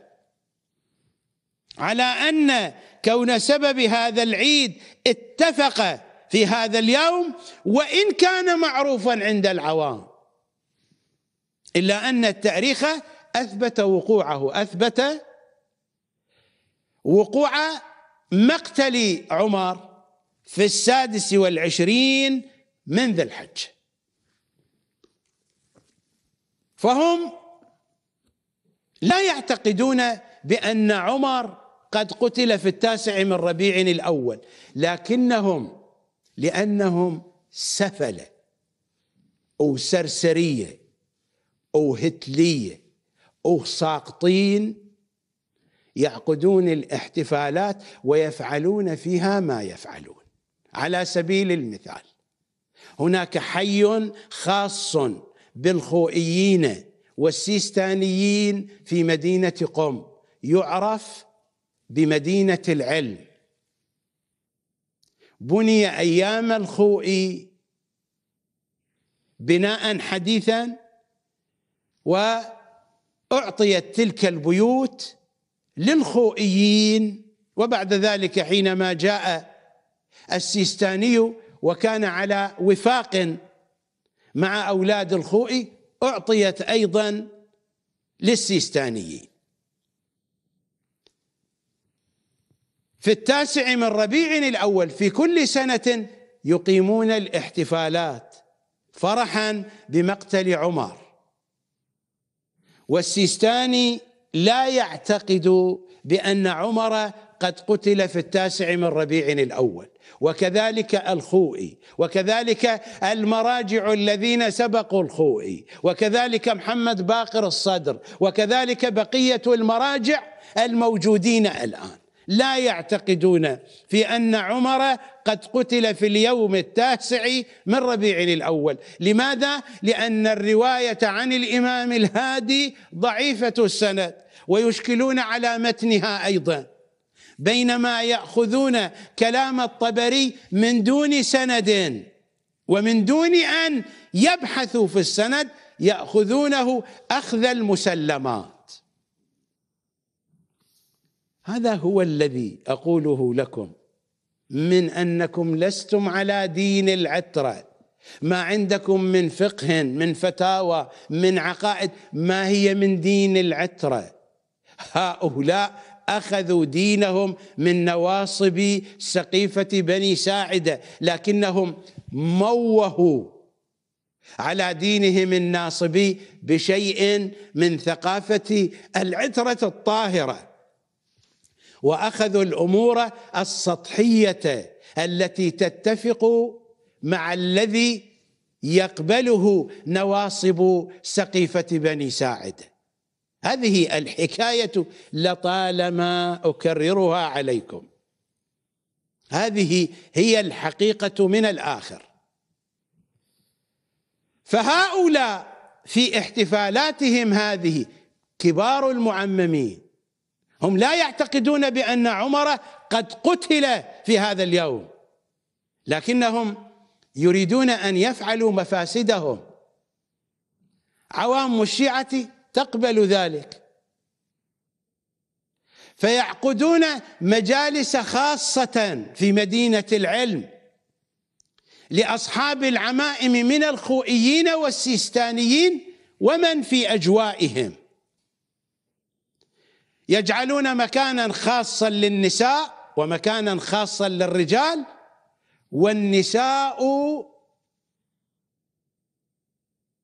على أن كون سبب هذا العيد اتفق في هذا اليوم وإن كان معروفا عند العوام. إلا أن التاريخ أثبت وقوعه أثبت وقوع مقتل عمر في السادس والعشرين من ذي الحج. فهم لا يعتقدون بأن عمر قد قتل في التاسع من ربيع الأول لكنهم لأنهم سفلة أو سرسرية أو هتلية أو ساقطين يعقدون الاحتفالات ويفعلون فيها ما يفعلون. على سبيل المثال هناك حي خاص بالخوئيين والسيستانيين في مدينة قم. يعرف بمدينة العلم. بني أيام الخوئي بناء حديثا وأعطيت تلك البيوت للخوئيين. وبعد ذلك حينما جاء السيستاني وكان على وفاق مع أولاد الخوئي أعطيت أيضا للسيستانيين. في التاسع من ربيع الأول في كل سنة يقيمون الاحتفالات فرحا بمقتل عمر. والسيستاني لا يعتقد بأن عمر قد قتل في التاسع من ربيع الأول. وكذلك الخوئي وكذلك المراجع الذين سبقوا الخوئي وكذلك محمد باقر الصدر وكذلك بقية المراجع الموجودين الآن. لا يعتقدون في أن عمر قد قتل في اليوم التاسع من ربيع الأول. لماذا؟ لأن الرواية عن الإمام الهادي ضعيفة السند ويشكلون على متنها أيضا. بينما يأخذون كلام الطبري من دون سند. ومن دون أن يبحثوا في السند يأخذونه أخذ المسلمات. هذا هو الذي أقوله لكم من أنكم لستم على دين العترة. ما عندكم من فقه من فتاوى من عقائد ما هي من دين العترة؟ هؤلاء أخذوا دينهم من نواصب سقيفة بني ساعدة لكنهم موهوا على دينهم الناصبي بشيء من ثقافة العترة الطاهرة. وأخذوا الأمور السطحية التي تتفق مع الذي يقبله نواصب سقيفة بني ساعدة. هذه الحكاية لطالما أكررها عليكم. هذه هي الحقيقة من الآخر. فهؤلاء في احتفالاتهم هذه كبار المعممين هم لا يعتقدون بأن عمر قد قتل في هذا اليوم لكنهم يريدون أن يفعلوا مفاسدهم. عوام الشيعة تقبل ذلك. فيعقدون مجالس خاصة في مدينة العلم لأصحاب العمائم من الخوئيين والسيستانيين ومن في أجوائهم. يجعلون مكانا خاصا للنساء ومكانا خاصا للرجال والنساء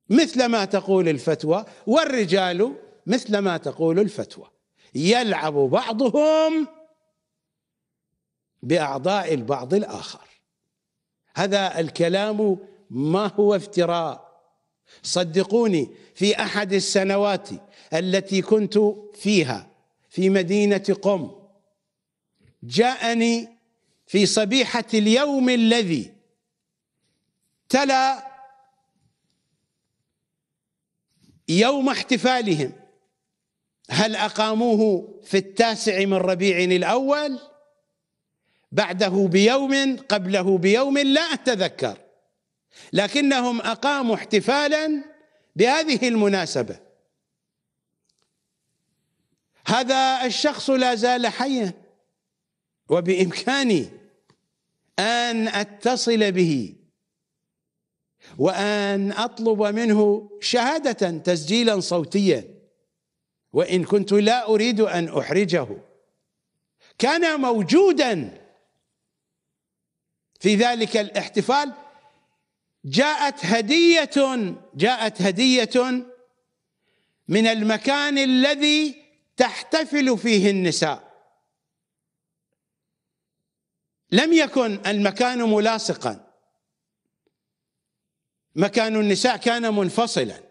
مثل ما تقول الفتوى والرجال مثل ما تقول الفتوى. يلعب بعضهم بأعضاء البعض الآخر. هذا الكلام ما هو افتراء. صدقوني في أحد السنوات التي كنت فيها في مدينة قم جاءني في صبيحة اليوم الذي تلا يوم احتفالهم. هل أقاموه في التاسع من ربيع الأول؟ بعده بيوم قبله بيوم لا أتذكر. لكنهم أقاموا احتفالا بهذه المناسبة. هذا الشخص لا زال حيا وبإمكاني أن أتصل به. وأن أطلب منه شهادة تسجيلا صوتيا. وإن كنت لا أريد أن أحرجه. كان موجودا في ذلك الاحتفال. جاءت هدية جاءت هدية من المكان الذي تحتفل فيه النساء. لم يكن المكان ملاصقا. مكان النساء كان منفصلا.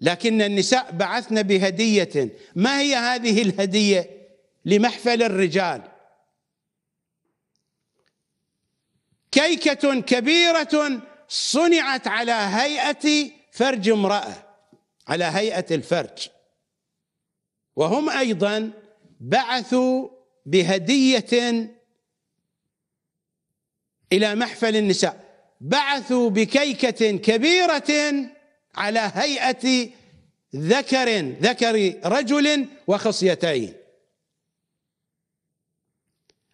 لكن النساء بعثن بهدية. ما هي هذه الهدية؟ لمحفل الرجال. كيكة كبيرة صنعت على هيئة فرج امرأة على هيئة الفرج. وهم أيضا بعثوا بهدية إلى محفل النساء. بعثوا بكيكة كبيرة على هيئة ذكر ذكر رجل وخصيتين.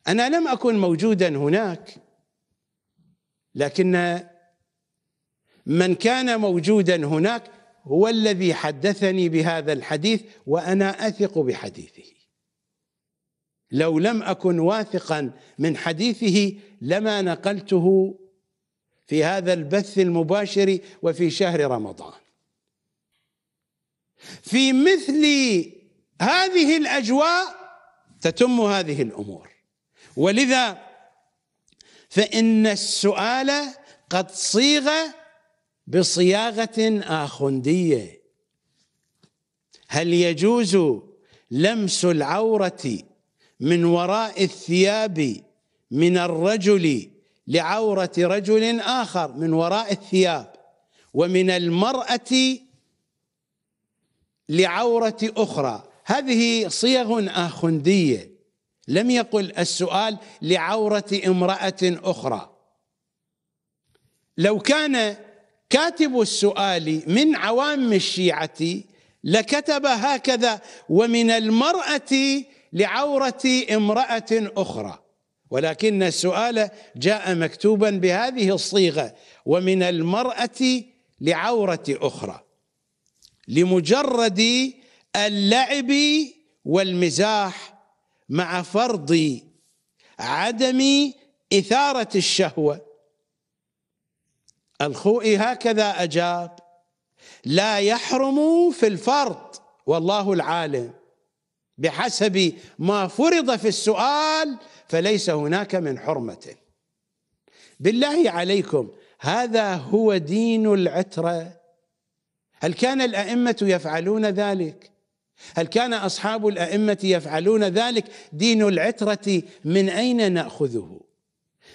أنا لم أكن موجودا هناك لكن من كان موجودا هناك هو الذي حدثني بهذا الحديث وأنا أثق بحديثه. لو لم أكن واثقا من حديثه لما نقلته في هذا البث المباشر وفي شهر رمضان. في مثل هذه الأجواء تتم هذه الأمور. ولذا فإن السؤال قد صيغ بصياغة اخنديه هل يجوز لمس العورة من وراء الثياب من الرجل لعورة رجل آخر من وراء الثياب ومن المرأة لعورة أخرى. هذه صيغ آخندية. لم يقل السؤال لعورة امرأة أخرى. لو كان كاتب السؤال من عوام الشيعة لكتب هكذا ومن المرأة لعورة امرأة أخرى. ولكن السؤال جاء مكتوبا بهذه الصيغة ومن المرأة لعورة أخرى لمجرد اللعب والمزاح مع فرض عدم إثارة الشهوة. الخوئي هكذا أجاب لا يحرم في الفرض والله العالم بحسب ما فرض في السؤال فليس هناك من حرمة. بالله عليكم هذا هو دين العترة. هل كان الأئمة يفعلون ذلك؟ هل كان أصحاب الأئمة يفعلون ذلك؟ دين العترة من أين نأخذه؟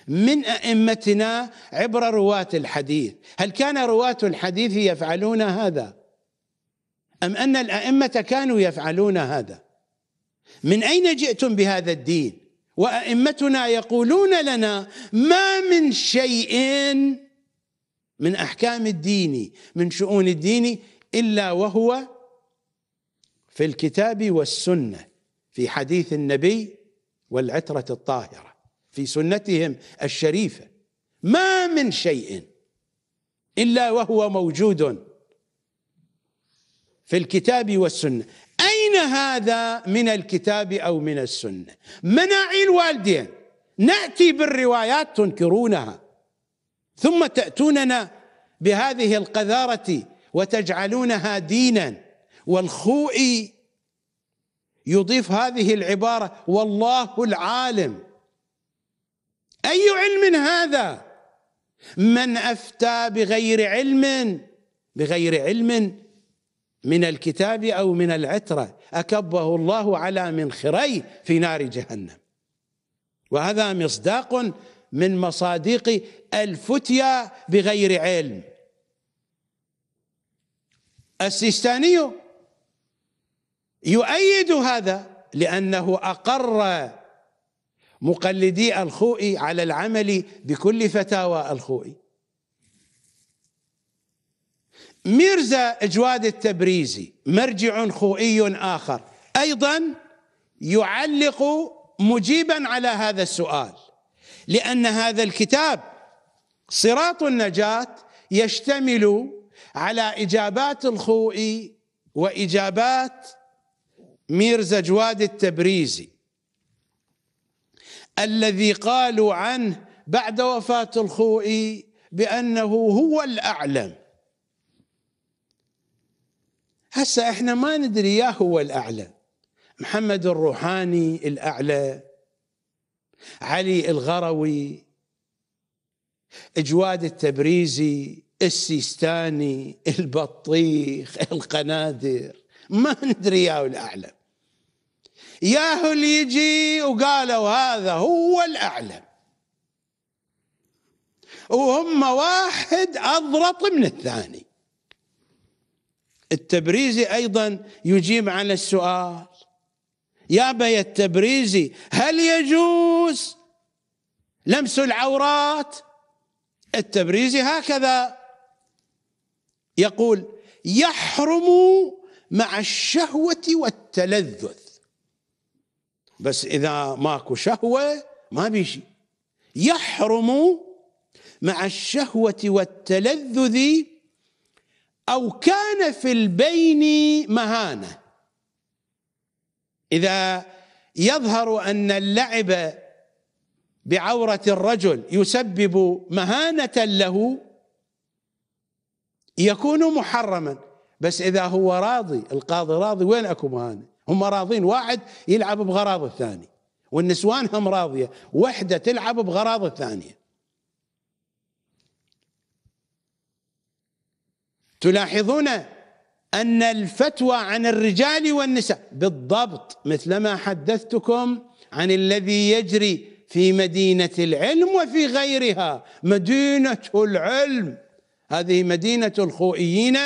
من أئمتنا عبر رواة الحديث؟ هل كان رواة الحديث يفعلون هذا؟ أم أن الأئمة كانوا يفعلون هذا؟ من أين جئتم بهذا الدين؟ وأئمتنا يقولون لنا ما من شيء من أحكام الدين من شؤون الدين إلا وهو في الكتاب والسنة في حديث النبي والعترة الطاهرة في سنتهم الشريفة. ما من شيء إلا وهو موجود في الكتاب والسنة. أين هذا من الكتاب أو من السنة؟ مناعي الوالدين. نأتي بالروايات تنكرونها. ثم تأتوننا بهذه القذارة وتجعلونها دينا. والخوئي يضيف هذه العبارة والله العالم. أي علم هذا؟ من أفتى بغير علم. بغير علم من الكتاب أو من العترة أكبه الله على منخري في نار جهنم. وهذا مصداق من مصادق الفتيا بغير علم. السيستاني يؤيد هذا لأنه أقر مقلدي الخوئي على العمل بكل فتاوى الخوئي. ميرزا اجواد التبريزي مرجع خوئي آخر. أيضا يعلق مجيبا على هذا السؤال لأن هذا الكتاب صراط النجاة يشتمل على إجابات الخوئي وإجابات ميرزا جواد التبريزي. الذي قالوا عنه بعد وفاة الخوئي بأنه هو الأعلم. هسه إحنا ما ندري يا هو الأعلى. محمد الروحاني الأعلى. علي الغروي. إجواد التبريزي. السيستاني. البطيخ. القنادر ما ندري يا الأعلى. ياهو اللي يجي وقالوا هذا هو الأعلى. وهم واحد أضرط من الثاني. التبريزي أيضا يجيب على السؤال. يا بي التبريزي هل يجوز لمس العورات؟ التبريزي هكذا. يقول يحرم مع الشهوة والتلذذ. بس إذا ماكو شهوة ما بيجي. يحرم مع الشهوة والتلذذ أو كان في البين مهانة. إذا يظهر أن اللعب بعورة الرجل يسبب مهانة له يكون محرما. بس إذا هو راضي القاضي راضي وين أكو مهانة؟ هم راضين واحد يلعب بغراض الثاني والنسوان هم راضية وحدة تلعب بغراض الثانية. تلاحظون أن الفتوى عن الرجال والنساء بالضبط مثلما حدثتكم عن الذي يجري في مدينة العلم وفي غيرها مدينة العلم. هذه مدينة الخوئيين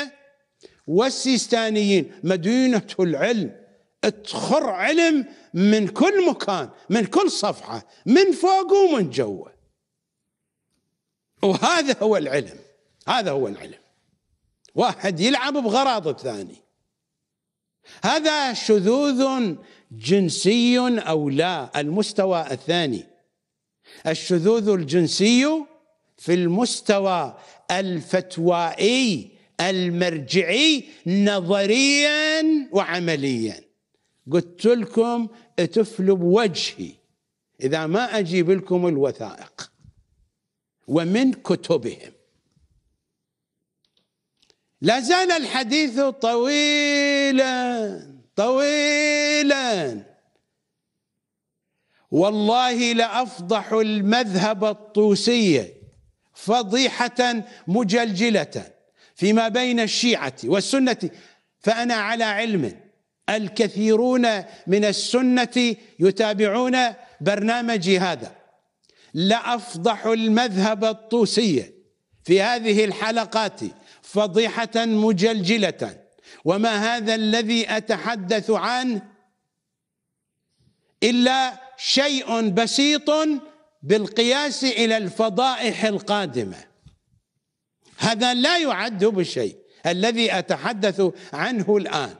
والسيستانيين مدينة العلم. تخر علم من كل مكان من كل صفحة من فوق ومن جوا. وهذا هو العلم هذا هو العلم. واحد يلعب بغراض الثاني. هذا شذوذ جنسي أو لا المستوى الثاني. الشذوذ الجنسي في المستوى الفتوائي المرجعي نظريا وعمليا. قلت لكم اتفلوا بوجهي. إذا ما أجيب لكم الوثائق. ومن كتبهم. لا زال الحديث طويلا طويلا. والله لأفضح المذهب الطوسي فضيحة مجلجلة فيما بين الشيعة والسنة فأنا على علم الكثيرون من السنة يتابعون برنامجي هذا. لأفضح المذهب الطوسي في هذه الحلقات فضيحة مجلجلة. وما هذا الذي أتحدث عنه إلا شيء بسيط بالقياس إلى الفضائح القادمة. هذا لا يعد بشيء الذي أتحدث عنه الآن.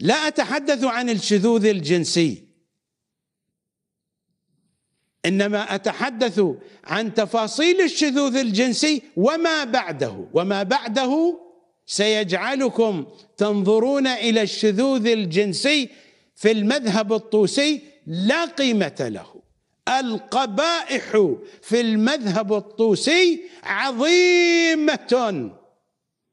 لا أتحدث عن الشذوذ الجنسي. إنما أتحدث عن تفاصيل الشذوذ الجنسي وما بعده وما بعده سيجعلكم تنظرون إلى الشذوذ الجنسي في المذهب الطوسي لا قيمة له. القبائح في المذهب الطوسي عظيمة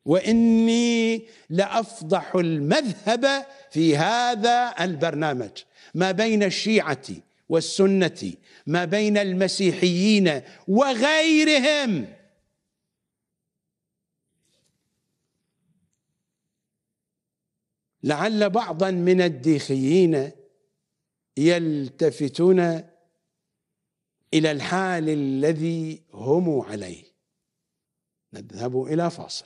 وإني لأفضح المذهب في هذا البرنامج. ما بين الشيعة والسنة ما بين المسيحيين وغيرهم. لعل بعضا من الديخيين يلتفتون إلى الحال الذي هم عليه. نذهب إلى فاصل.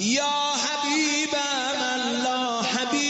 يا حبيب من لا حبيب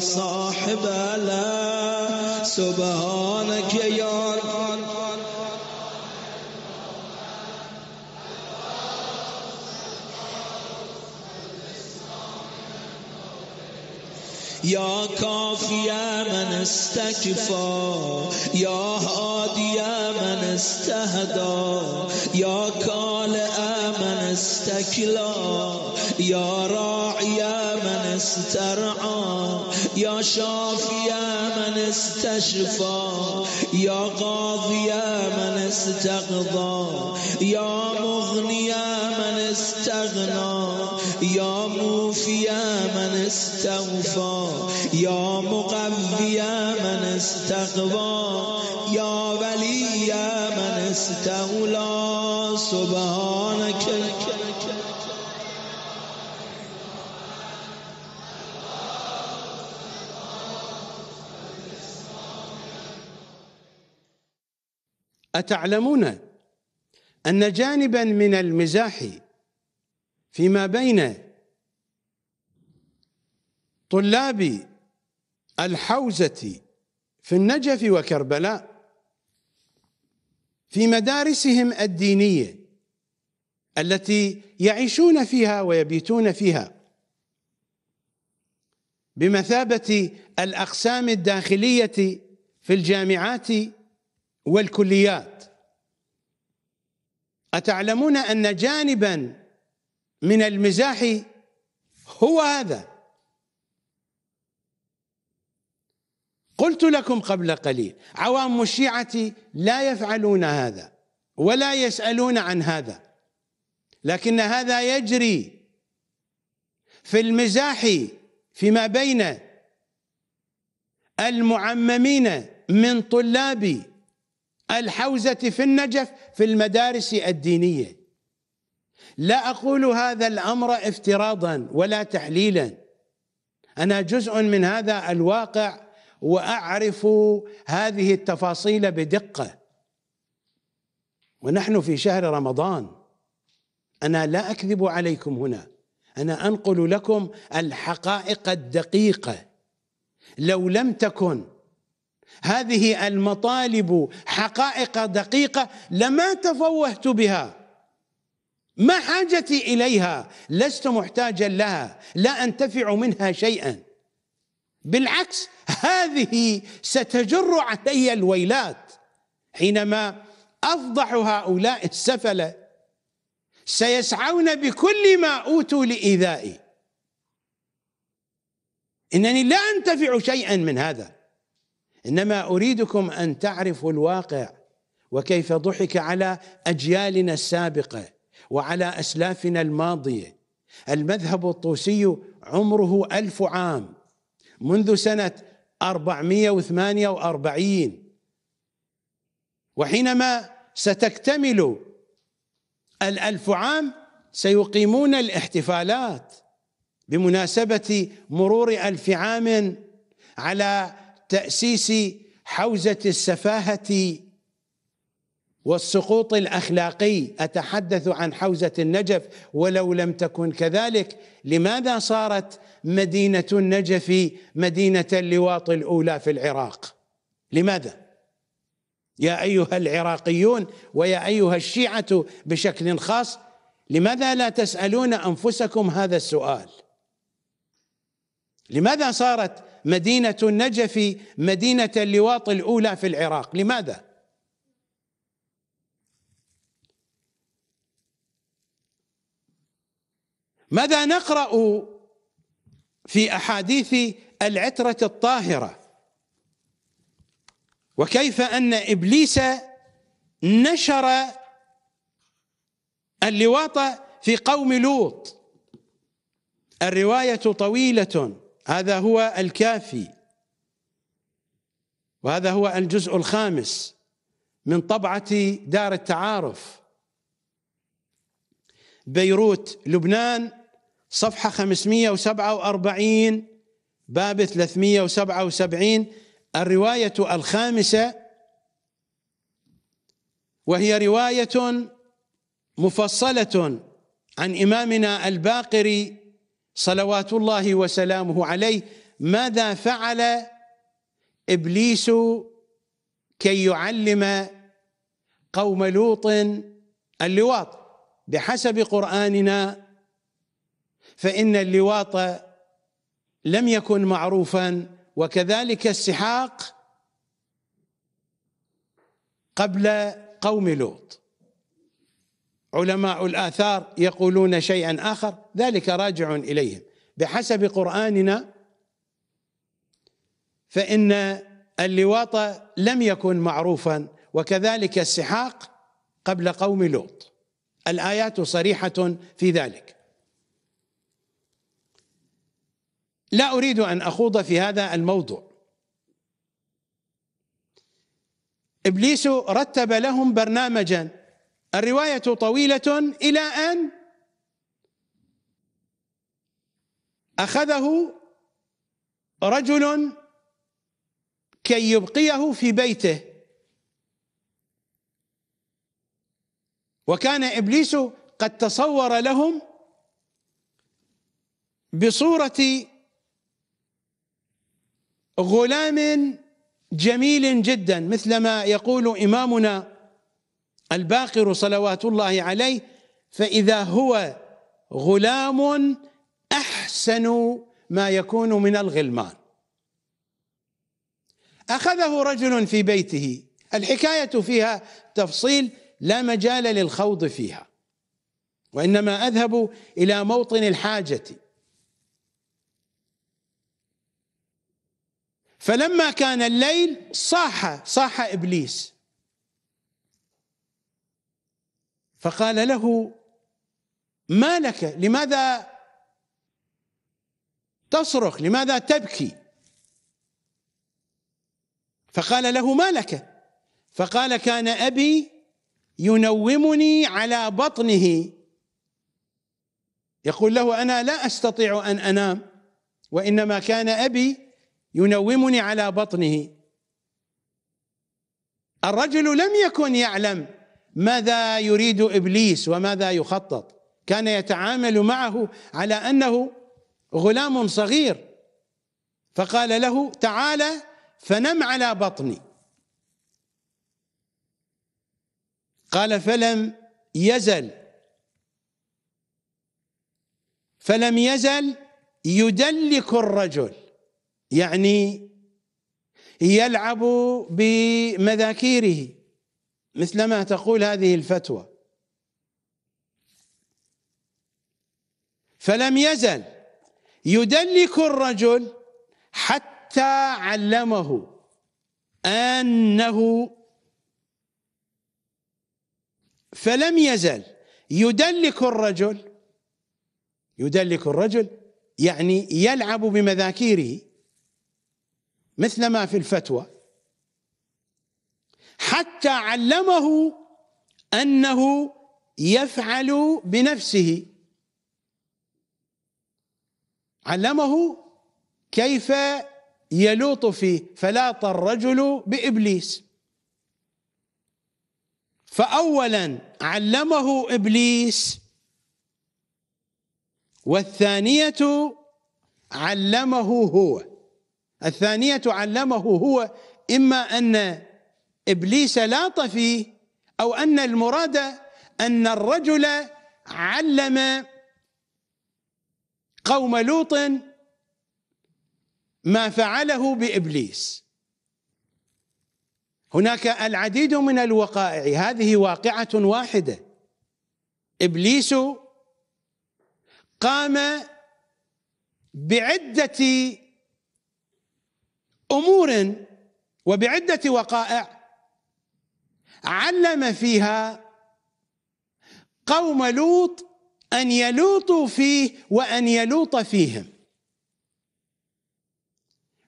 صاحب لا سبحانك يا یا کافی من يا یا يا من استهدا یا کال من يا یا يا من استرعى یا شافی من استشفا یا قاضی من استقضا یا مغنی من استغنا یا موفی من استوفا یا مقوی من استقوا یا ولی من استولا سبحان أتعلمون أن جانبا من المزاح فيما بين طلاب الحوزة في النجف وكربلاء في مدارسهم الدينية التي يعيشون فيها ويبيتون فيها بمثابة الأقسام الداخلية في الجامعات والكليات. أتعلمون أن جانبا من المزاح هو هذا؟ قلت لكم قبل قليل عوام الشيعة لا يفعلون هذا ولا يسألون عن هذا لكن هذا يجري في المزاح فيما بين المعممين من طلاب الحوزة في النجف في المدارس الدينية. لا أقول هذا الأمر افتراضا ولا تحليلا. أنا جزء من هذا الواقع وأعرف هذه التفاصيل بدقة. ونحن في شهر رمضان. أنا لا أكذب عليكم هنا. أنا أنقل لكم الحقائق الدقيقة. لو لم تكن هذه المطالب حقائق دقيقة لما تفوهت بها. ما حاجتي إليها؟ لست محتاجا لها لا أنتفع منها شيئا. بالعكس هذه ستجر علي الويلات. حينما أفضح هؤلاء السفله سيسعون بكل ما أوتوا لإيذائي. إنني لا أنتفع شيئا من هذا. إنما أريدكم أن تعرفوا الواقع وكيف ضحك على أجيالنا السابقة وعلى أسلافنا الماضية. المذهب الطوسي عمره ألف عام منذ سنة 448 وحينما ستكتمل الألف عام سيقيمون الاحتفالات بمناسبة مرور ألف عام على تأسيس حوزة السفاهة والسقوط الأخلاقي أتحدث عن حوزة النجف ولو لم تكن كذلك لماذا صارت مدينة النجف مدينة اللواط الأولى في العراق لماذا؟ يا أيها العراقيون ويا أيها الشيعة بشكل خاص لماذا لا تسألون أنفسكم هذا السؤال؟ لماذا صارت مدينة النجف مدينة اللواط الأولى في العراق. لماذا؟ ماذا نقرأ في أحاديث العترة الطاهرة؟ وكيف أن إبليس نشر اللواط في قوم لوط؟ الرواية طويلة. هذا هو الكافي. وهذا هو الجزء الخامس من طبعة دار التعارف. بيروت لبنان صفحة 547 باب 377 الرواية الخامسة وهي رواية مفصلة عن إمامنا الباقر صلوات الله وسلامه عليه ماذا فعل؟ إبليس كي يعلم قوم لوط اللواط. بحسب قرآننا فإن اللواط لم يكن معروفا وكذلك السحاق قبل قوم لوط. علماء الآثار يقولون شيئا آخر ذلك راجع إليهم. بحسب قرآننا فإن اللواط لم يكن معروفا وكذلك السحاق قبل قوم لوط. الآيات صريحة في ذلك. لا أريد أن أخوض في هذا الموضوع. إبليس رتب لهم برنامجا. الرواية طويلة إلى أن أخذه رجل كي يبقيه في بيته. وكان إبليس قد تصور لهم بصورة غلام جميل جدا مثلما يقول إمامنا الباقر صلوات الله عليه فإذا هو غلام أحسن ما يكون من الغلمان. أخذه رجل في بيته. الحكاية فيها تفصيل لا مجال للخوض فيها وإنما أذهب إلى موطن الحاجة. فلما كان الليل صاح صاح إبليس. فقال له ما لك؟ لماذا تصرخ؟ لماذا تبكي؟ فقال له ما لك؟ فقال كان أبي ينومني على بطنه. يقول له أنا لا أستطيع أن أنام وإنما كان أبي ينومني على بطنه. الرجل لم يكن يعلم ماذا يريد إبليس وماذا يخطط؟ كان يتعامل معه على أنه غلام صغير. فقال له تعال فنم على بطني. قال فلم يزل. فلم يزل يدلك الرجل. يعني يلعب بمذاكيره. مثلما تقول هذه الفتوى. فلم يزل يدلك الرجل حتى علمه أنه فلم يزل يدلك الرجل يدلك الرجل يعني يلعب بمذاكيره مثل ما في الفتوى. حتى علمه أنه يفعل بنفسه. علمه كيف يلوط فيه. فلاط الرجل بإبليس. فاولا علمه إبليس. والثانية علمه هو. الثانية علمه هو إما أن إبليس لاط فيه أو أن المراد أن الرجل علم قوم لوط ما فعله بإبليس. هناك العديد من الوقائع هذه واقعة واحدة. إبليس قام بعدة أمور وبعدة وقائع. علم فيها قوم لوط أن يلوطوا فيه وأن يلوط فيهم.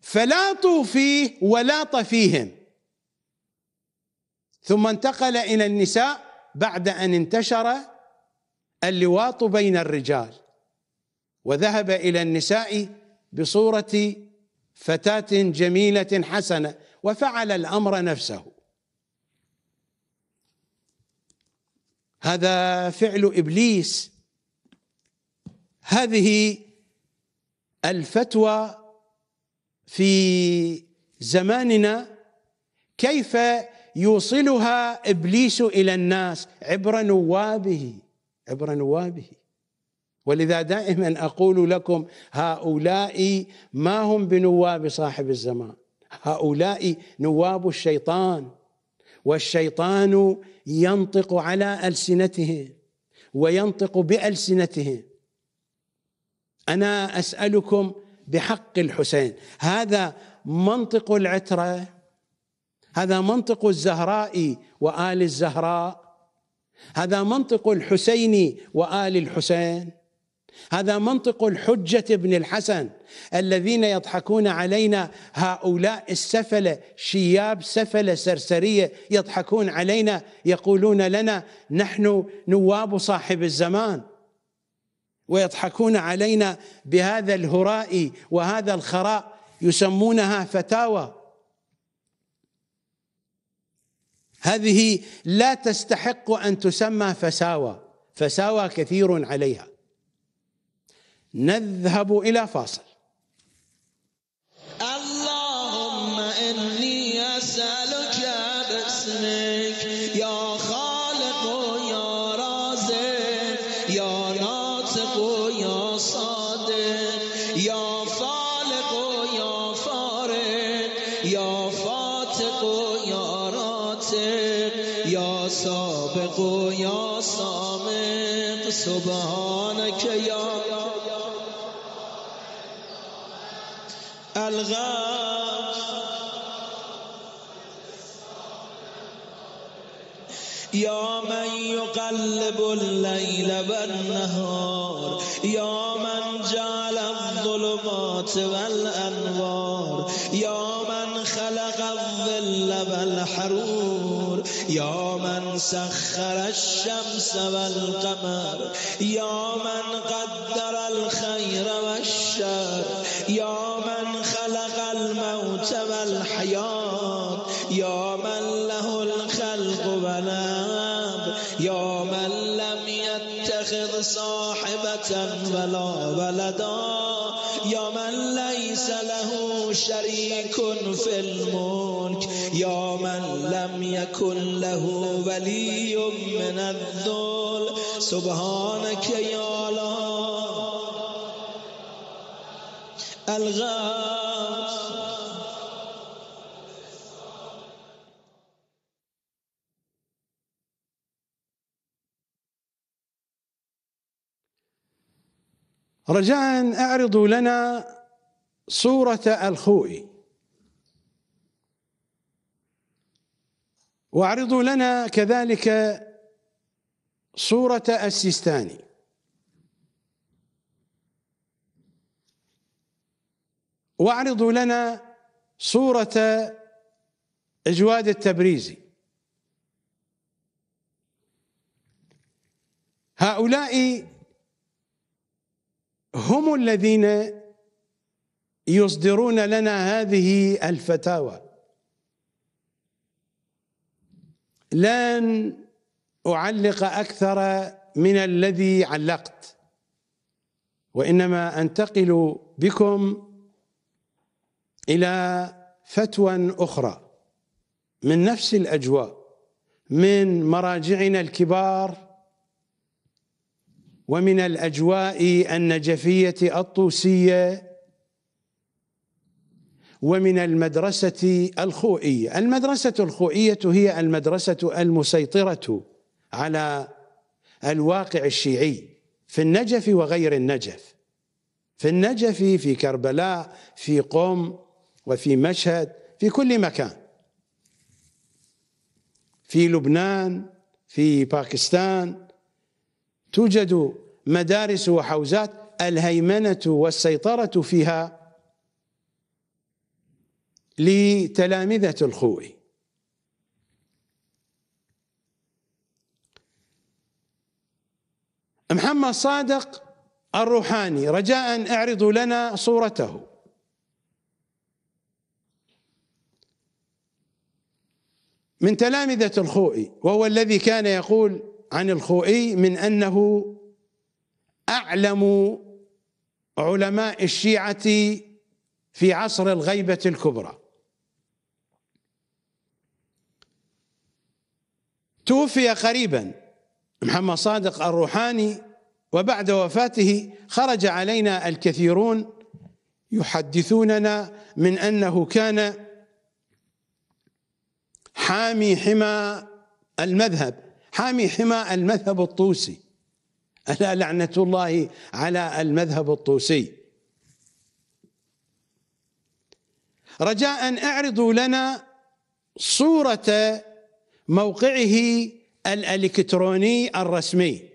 فلاطوا فيه ولاط فيهم. ثم انتقل إلى النساء بعد أن انتشر اللواط بين الرجال. وذهب إلى النساء بصورة فتاة جميلة حسنة وفعل الأمر نفسه. هذا فعل إبليس. هذه الفتوى في زماننا كيف يوصلها إبليس إلى الناس؟ عبر نوابه عبر نوابه. ولذا دائما أقول لكم هؤلاء ما هم بنواب صاحب الزمان؟ هؤلاء نواب الشيطان. والشيطان ينطق على السنتهم وينطق بالسنتهم أنا أسألكم بحق الحسين هذا منطق العترة هذا منطق الزهراء وآل الزهراء هذا منطق الحسين وآل الحسين. هذا منطق الحجة بن الحسن الذين يضحكون علينا. هؤلاء السفلة شياب سفلة سرسرية يضحكون علينا يقولون لنا نحن نواب صاحب الزمان ويضحكون علينا بهذا الهراء وهذا الخراء يسمونها فتاوى. هذه لا تستحق أن تسمى فساوى فساوى كثير عليها. نذهب إلى فاصل. يقلب الليل والنهار. يا من جعل الظلمات والأنوار. يا من خلق الظل والحرور. يا من سخر الشمس والقمر. يا من قدر الخير بچا ولا ولدا یا من لیس له شریک فی الملک یا من لم یکن له ولی من الذل سبحانك یا الله الغالب رجاء أعرضوا لنا صورة الخوئي وأعرضوا لنا كذلك صورة السيستاني وأعرضوا لنا صورة إجواد التبريزي هؤلاء هم الذين يصدرون لنا هذه الفتاوى. لن أعلق أكثر من الذي علقت وإنما أنتقل بكم إلى فتوى أخرى من نفس الأجواء من مراجعنا الكبار ومن الأجواء النجفية الطوسية ومن المدرسة الخوئية. المدرسة الخوئية هي المدرسة المسيطرة على الواقع الشيعي في النجف وغير النجف. في النجف في كربلاء في قم وفي مشهد في كل مكان. في لبنان في باكستان توجد مدارس وحوزات الهيمنة والسيطرة فيها لتلامذة الخوئي محمد صادق الروحاني رجاء اعرضوا لنا صورته. من تلامذة الخوئي وهو الذي كان يقول عن الخوئي من أنه أعلم علماء الشيعة في عصر الغيبة الكبرى. توفي قريبا محمد صادق الروحاني وبعد وفاته خرج علينا الكثيرون يحدثوننا من أنه كان حامي حمى المذهب. حامي حمى المذهب الطوسي. ألا لعنة الله على المذهب الطوسي. رجاء أعرضوا لنا صورة موقعه الإلكتروني الرسمي.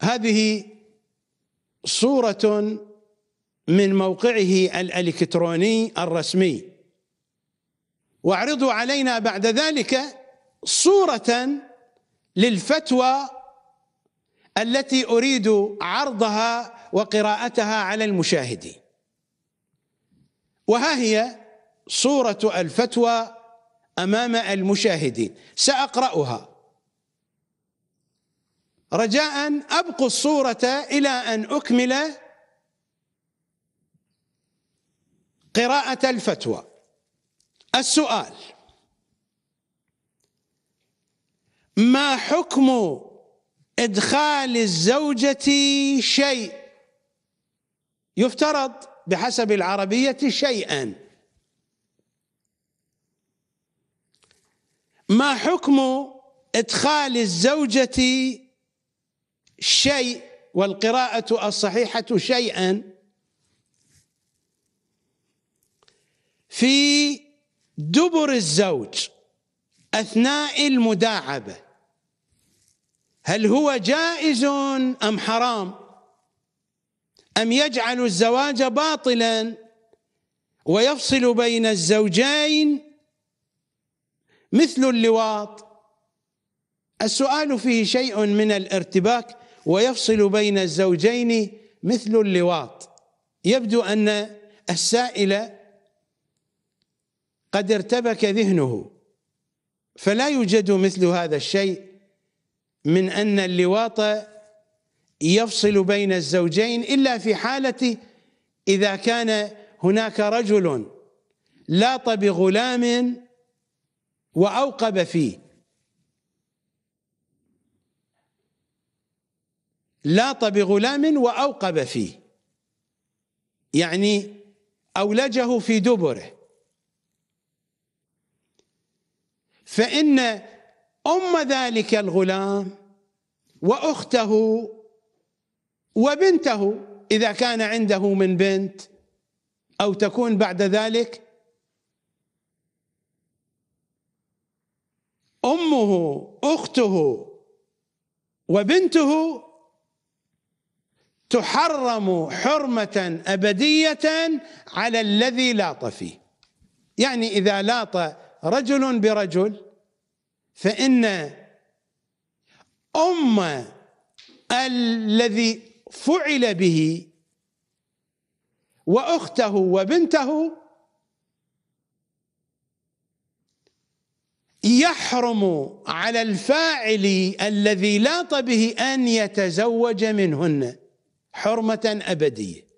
هذه صورة من موقعه الإلكتروني الرسمي. واعرضوا علينا بعد ذلك صورة للفتوى التي أريد عرضها وقراءتها على المشاهدين. وها هي صورة الفتوى أمام المشاهدين. سأقرأها. رجاء أبقوا الصورة إلى أن أكمل قراءة الفتوى. السؤال. ما حكم إدخال الزوجة شيء؟ يفترض بحسب العربية شيئا. ما حكم إدخال الزوجة شيء والقراءة الصحيحة شيئا؟ في دبر الزوج أثناء المداعبة. هل هو جائز أم حرام؟ أم يجعل الزواج باطلا ويفصل بين الزوجين؟ مثل اللواط. السؤال فيه شيء من الارتباك ويفصل بين الزوجين مثل اللواط. يبدو أن السائل قد ارتبك ذهنه. فلا يوجد مثل هذا الشيء من أن اللواط يفصل بين الزوجين إلا في حالة إذا كان هناك رجل لاط بغلام وأوقب فيه. لاط بغلام وأوقب فيه. يعني أولجه في دبره. فإن أم ذلك الغلام وأخته وبنته إذا كان عنده من بنت أو تكون بعد ذلك أمه أخته وبنته تحرم حرمة أبدية على الذي لاط فيه. يعني إذا لاط رجل برجل فإن أم الذي فعل به وأخته وبنته يحرم على الفاعل الذي لاط به أن يتزوج منهن حرمة أبدية.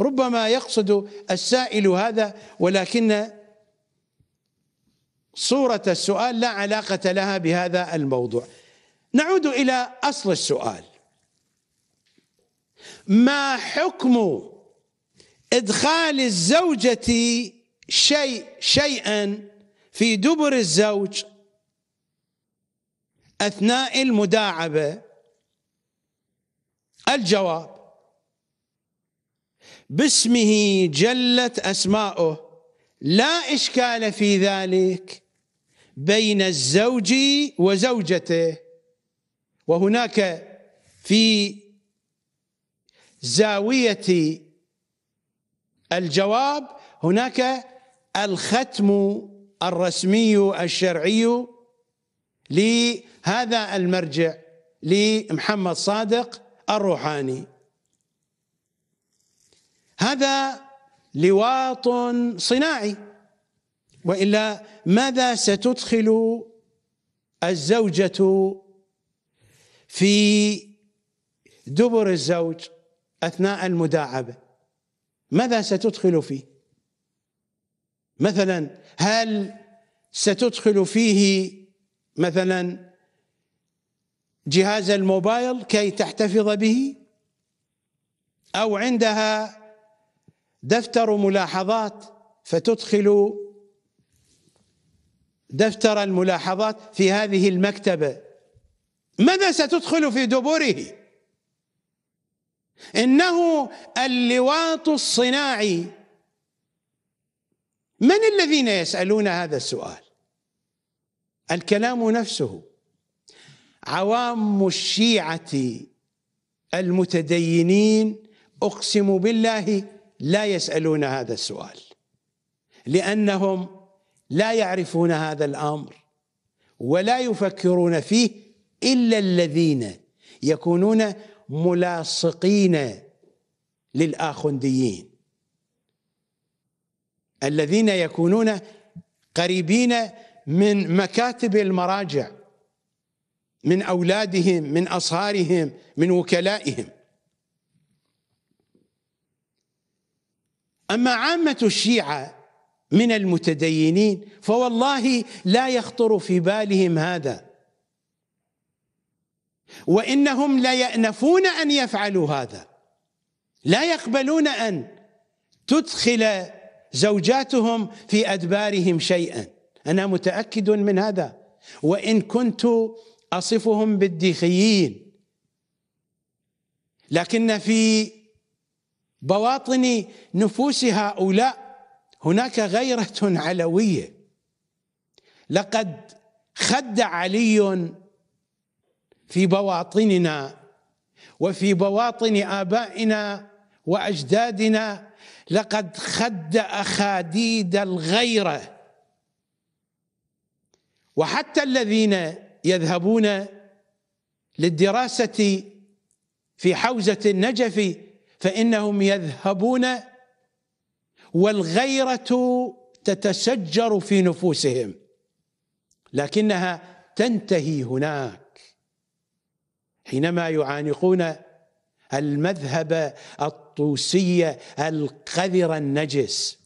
ربما يقصد السائل هذا ولكن صورة السؤال لا علاقة لها بهذا الموضوع. نعود إلى أصل السؤال. ما حكم إدخال الزوجة شيء شيئا في دبر الزوج أثناء المداعبة؟ الجواب باسمه جلت أسماؤه. لا إشكال في ذلك بين الزوج وزوجته. وهناك في زاوية الجواب هناك الختم الرسمي الشرعي لهذا المرجع لمحمد صادق الروحاني. هذا لواط صناعي. وإلا ماذا ستدخل الزوجة في دبر الزوج أثناء المداعبة؟ ماذا ستدخل فيه؟ مثلا هل ستدخل فيه مثلا جهاز الموبايل كي تحتفظ به؟ أو عندها دفتر ملاحظات فتدخل دفتر الملاحظات في هذه المكتبة. ماذا ستدخل في دبره إنه اللواط الصناعي. من الذين يسألون هذا السؤال؟ الكلام نفسه. عوام الشيعة المتدينين أقسم بالله لا يسألون هذا السؤال لأنهم لا يعرفون هذا الأمر ولا يفكرون فيه إلا الذين يكونون ملاصقين للاخنديين الذين يكونون قريبين من مكاتب المراجع من أولادهم من اصهارهم من وكلائهم. أما عامة الشيعة من المتدينين فوالله لا يخطر في بالهم هذا. وإنهم لا يأنفون أن يفعلوا هذا. لا يقبلون أن تدخل زوجاتهم في أدبارهم شيئا. أنا متأكد من هذا. وإن كنت أصفهم بالديخيين. لكن في بواطن نفوس هؤلاء هناك غيرة علوية. لقد خد علي في بواطننا وفي بواطن آبائنا وأجدادنا. لقد خد أخاديد الغيرة. وحتى الذين يذهبون للدراسة في حوزة النجف فإنهم يذهبون والغيرة تتسجر في نفوسهم لكنها تنتهي هناك. حينما يعانقون المذهب الطوسي القذر النجس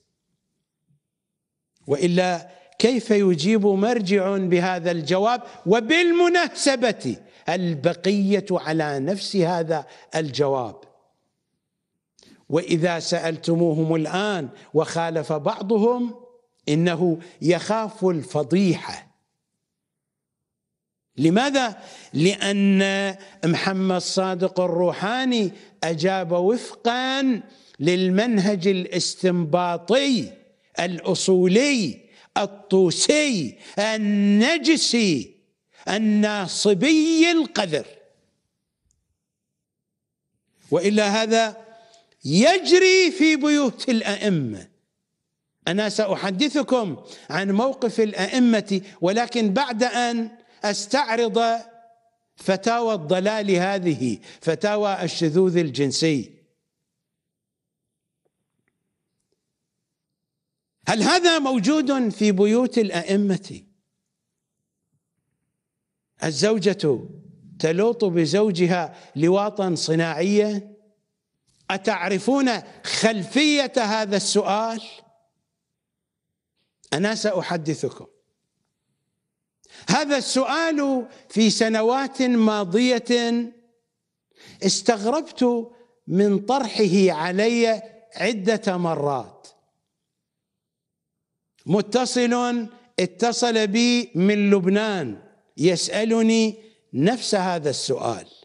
وإلا كيف يجيب مرجع بهذا الجواب؟ وبالمناسبة البقية على نفس هذا الجواب. وإذا سألتموهم الآن وخالف بعضهم إنه يخاف الفضيحة لماذا؟ لأن محمد صادق الروحاني أجاب وفقا للمنهج الاستنباطي الأصولي الطوسي النجسي الناصبي القذر وإلا هذا يجري في بيوت الأئمة. أنا سأحدثكم عن موقف الأئمة ولكن بعد أن أستعرض فتاوى الضلال هذه فتاوى الشذوذ الجنسي. هل هذا موجود في بيوت الأئمة؟ الزوجة تلوط بزوجها لواطا صناعيا أتعرفون خلفية هذا السؤال؟ أنا سأحدثكم. هذا السؤال في سنوات ماضية استغربت من طرحه علي عدة مرات. متصل اتصل بي من لبنان يسألني نفس هذا السؤال.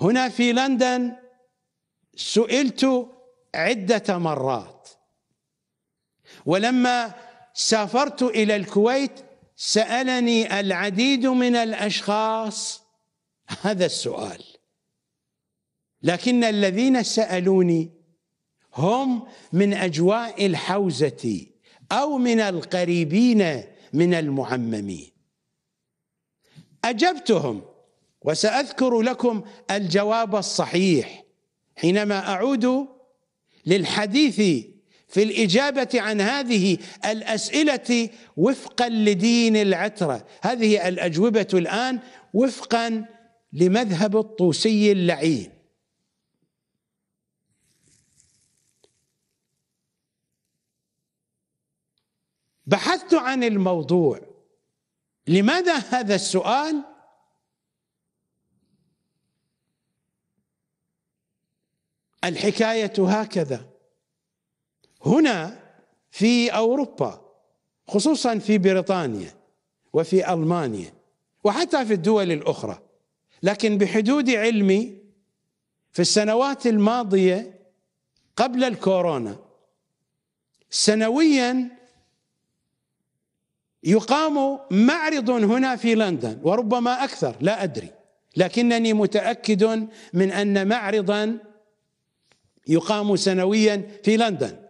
هنا في لندن سئلت عدة مرات. ولما سافرت إلى الكويت سألني العديد من الأشخاص هذا السؤال. لكن الذين سألوني هم من أجواء الحوزة أو من القريبين من المعممين. أجبتهم وسأذكر لكم الجواب الصحيح. حينما أعود للحديث في الإجابة عن هذه الأسئلة وفقا لدين العترة. هذه الأجوبة الآن وفقا لمذهب الطوسي اللعين. بحثت عن الموضوع. لماذا هذا السؤال؟ الحكاية هكذا. هنا في أوروبا خصوصا في بريطانيا وفي ألمانيا وحتى في الدول الأخرى لكن بحدود علمي في السنوات الماضية قبل الكورونا سنويا يقام معرض هنا في لندن وربما أكثر لا أدري لكنني متأكد من أن معرضا يقام سنويا في لندن.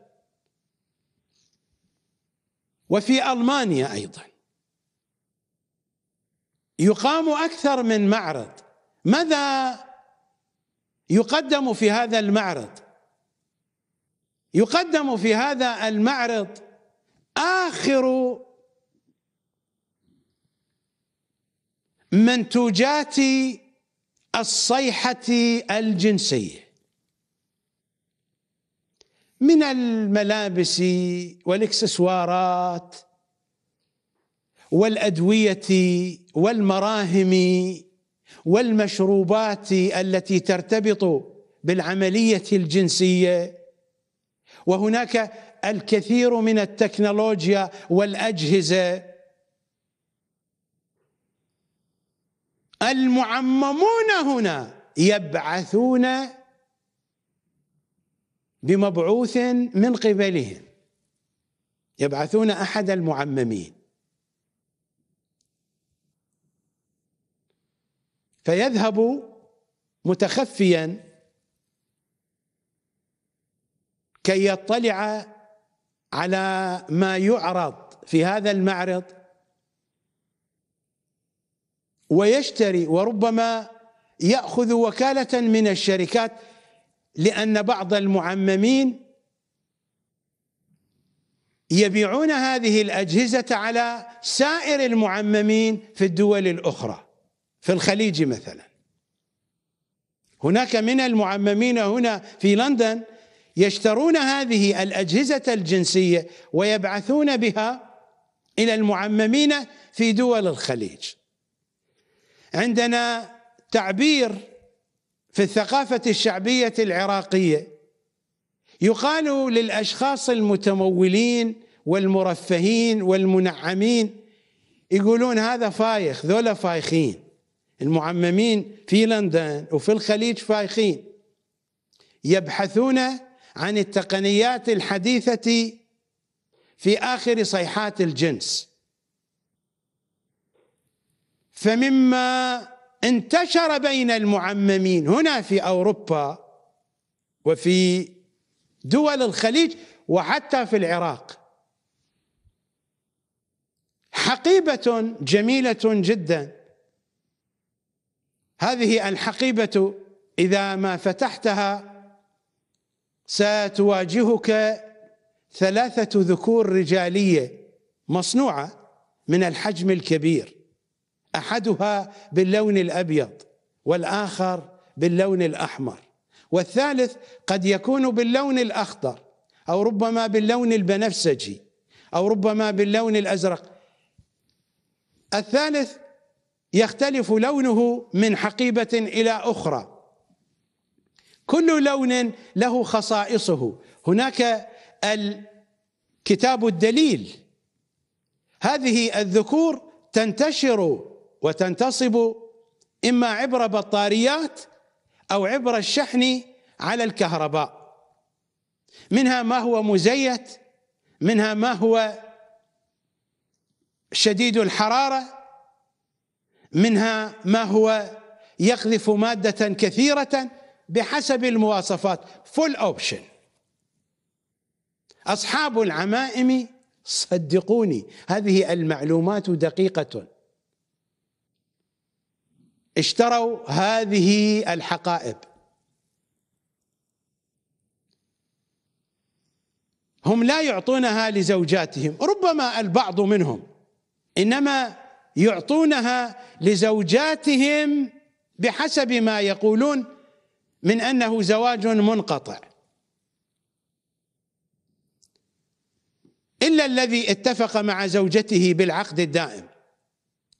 وفي ألمانيا أيضا. يقام أكثر من معرض. ماذا يقدم في هذا المعرض؟ يقدم في هذا المعرض آخر منتوجات الصيحة الجنسية. من الملابس والإكسسوارات والأدوية والمراهم والمشروبات التي ترتبط بالعملية الجنسية. وهناك الكثير من التكنولوجيا والأجهزة المعممون هنا يبعثون بمبعوث من قبلهم. يبعثون أحد المعممين. فيذهب متخفيا كي يطلع على ما يعرض في هذا المعرض ويشتري وربما يأخذ وكالة من الشركات لأن بعض المعممين يبيعون هذه الأجهزة على سائر المعممين في الدول الأخرى في الخليج مثلا. هناك من المعممين هنا في لندن يشترون هذه الأجهزة الجنسية ويبعثون بها إلى المعممين في دول الخليج. عندنا تعبير في الثقافة الشعبية العراقية. يقال للأشخاص المتمولين والمرفهين والمنعمين يقولون هذا فايخ ذولا فايخين. المعممين في لندن وفي الخليج فايخين. يبحثون عن التقنيات الحديثة في آخر صيحات الجنس. فمما انتشر بين المعممين هنا في أوروبا وفي دول الخليج وحتى في العراق. حقيبة جميلة جدا. هذه الحقيبة إذا ما فتحتها ستواجهك ثلاثة ذكور رجالية مصنوعة من الحجم الكبير. أحدها باللون الأبيض والآخر باللون الأحمر والثالث قد يكون باللون الأخضر أو ربما باللون البنفسجي أو ربما باللون الأزرق. الثالث يختلف لونه من حقيبة إلى أخرى. كل لون له خصائصه. هناك الكتاب الدليل. هذه الذكور تنتشر وتنتصب إما عبر بطاريات أو عبر الشحن على الكهرباء. منها ما هو مزيت منها ما هو شديد الحرارة منها ما هو يقذف مادة كثيرة بحسب المواصفات. full option أصحاب العمائم صدقوني هذه المعلومات دقيقة. اشتروا هذه الحقائب. هم لا يعطونها لزوجاتهم ربما البعض منهم إنما يعطونها لزوجاتهم بحسب ما يقولون من أنه زواج منقطع. إلا الذي اتفق مع زوجته بالعقد الدائم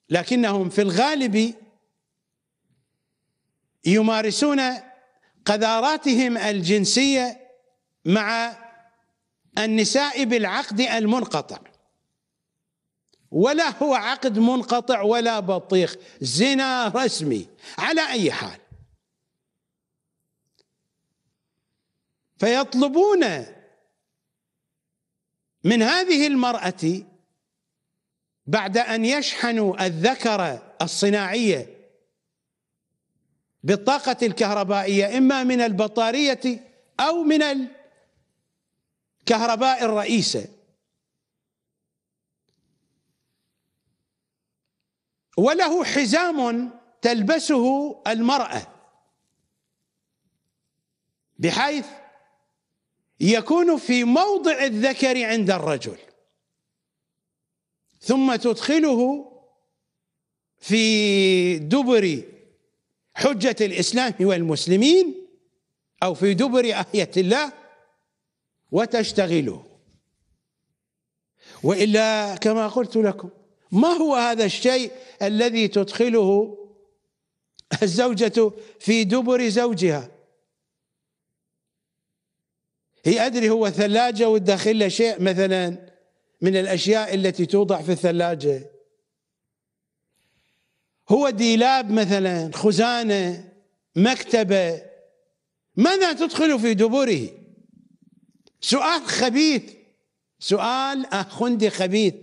لكنهم في الغالب يمارسون قذاراتهم الجنسية مع النساء بالعقد المنقطع. ولا هو عقد منقطع ولا بطيخ زنا رسمي على أي حال. فيطلبون من هذه المرأة بعد أن يشحنوا الذكر الصناعية بالطاقة الكهربائية إما من البطارية أو من الكهرباء الرئيسة. وله حزام تلبسه المرأة بحيث يكون في موضع الذكر عند الرجل. ثم تدخله في دبر حجة الإسلام والمسلمين أو في دبر آية الله وتشتغله. وإلا كما قلت لكم ما هو هذا الشيء الذي تدخله الزوجة في دبر زوجها؟ هي أدري هو ثلاجة وتدخل شيء مثلا من الأشياء التي توضع في الثلاجة. هو ديلاب مثلا خزانة مكتبة ماذا تدخل في دبره؟ سؤال خبيث. سؤال أخندي خبيث.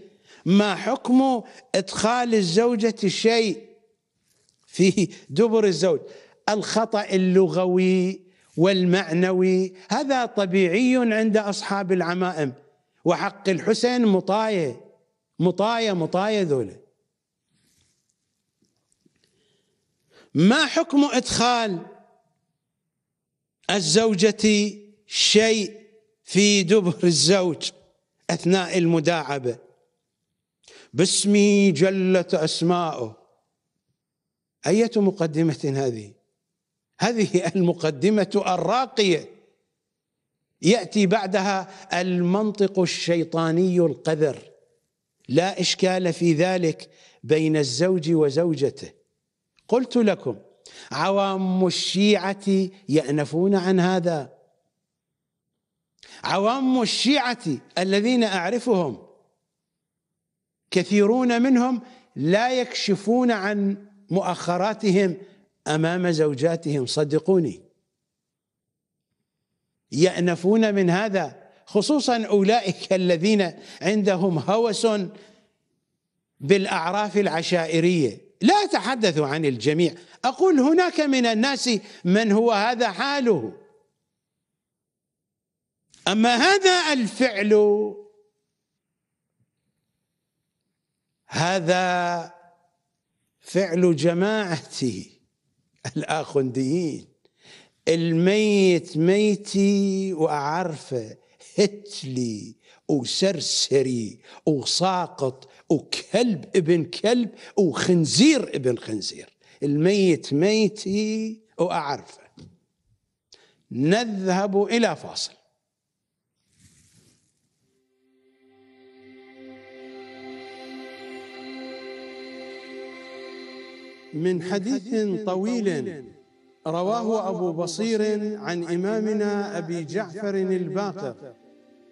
ما حكم إدخال الزوجة الشيء في دبر الزوج؟ الخطأ اللغوي والمعنوي. هذا طبيعي عند أصحاب العمائم. وحق الحسين مطاية. مطاية مطاية ذولا. ما حكم إدخال الزوجة شيء في دبر الزوج أثناء المداعبة؟ باسمي جلت أسماؤه. أية مقدمة هذه؟ هذه المقدمة الراقية. يأتي بعدها المنطق الشيطاني القذر. لا إشكال في ذلك بين الزوج وزوجته. قلت لكم عوام الشيعة يأنفون عن هذا. عوام الشيعة الذين أعرفهم كثيرون منهم لا يكشفون عن مؤخراتهم أمام زوجاتهم صدقوني. يأنفون من هذا خصوصا أولئك الذين عندهم هوس بالأعراف العشائرية. لا أتحدث عن الجميع. أقول هناك من الناس من هو هذا حاله. أما هذا الفعل هذا فعل جماعة الآخنديين. الميت ميتي وأعرفه هتلي وسرسري وساقط وكلب ابن كلب وخنزير ابن خنزير. الميت ميتي وأعرفه. نذهب إلى فاصل. من حديث طويل رواه أبو بصير عن إمامنا أبي جعفر الباقر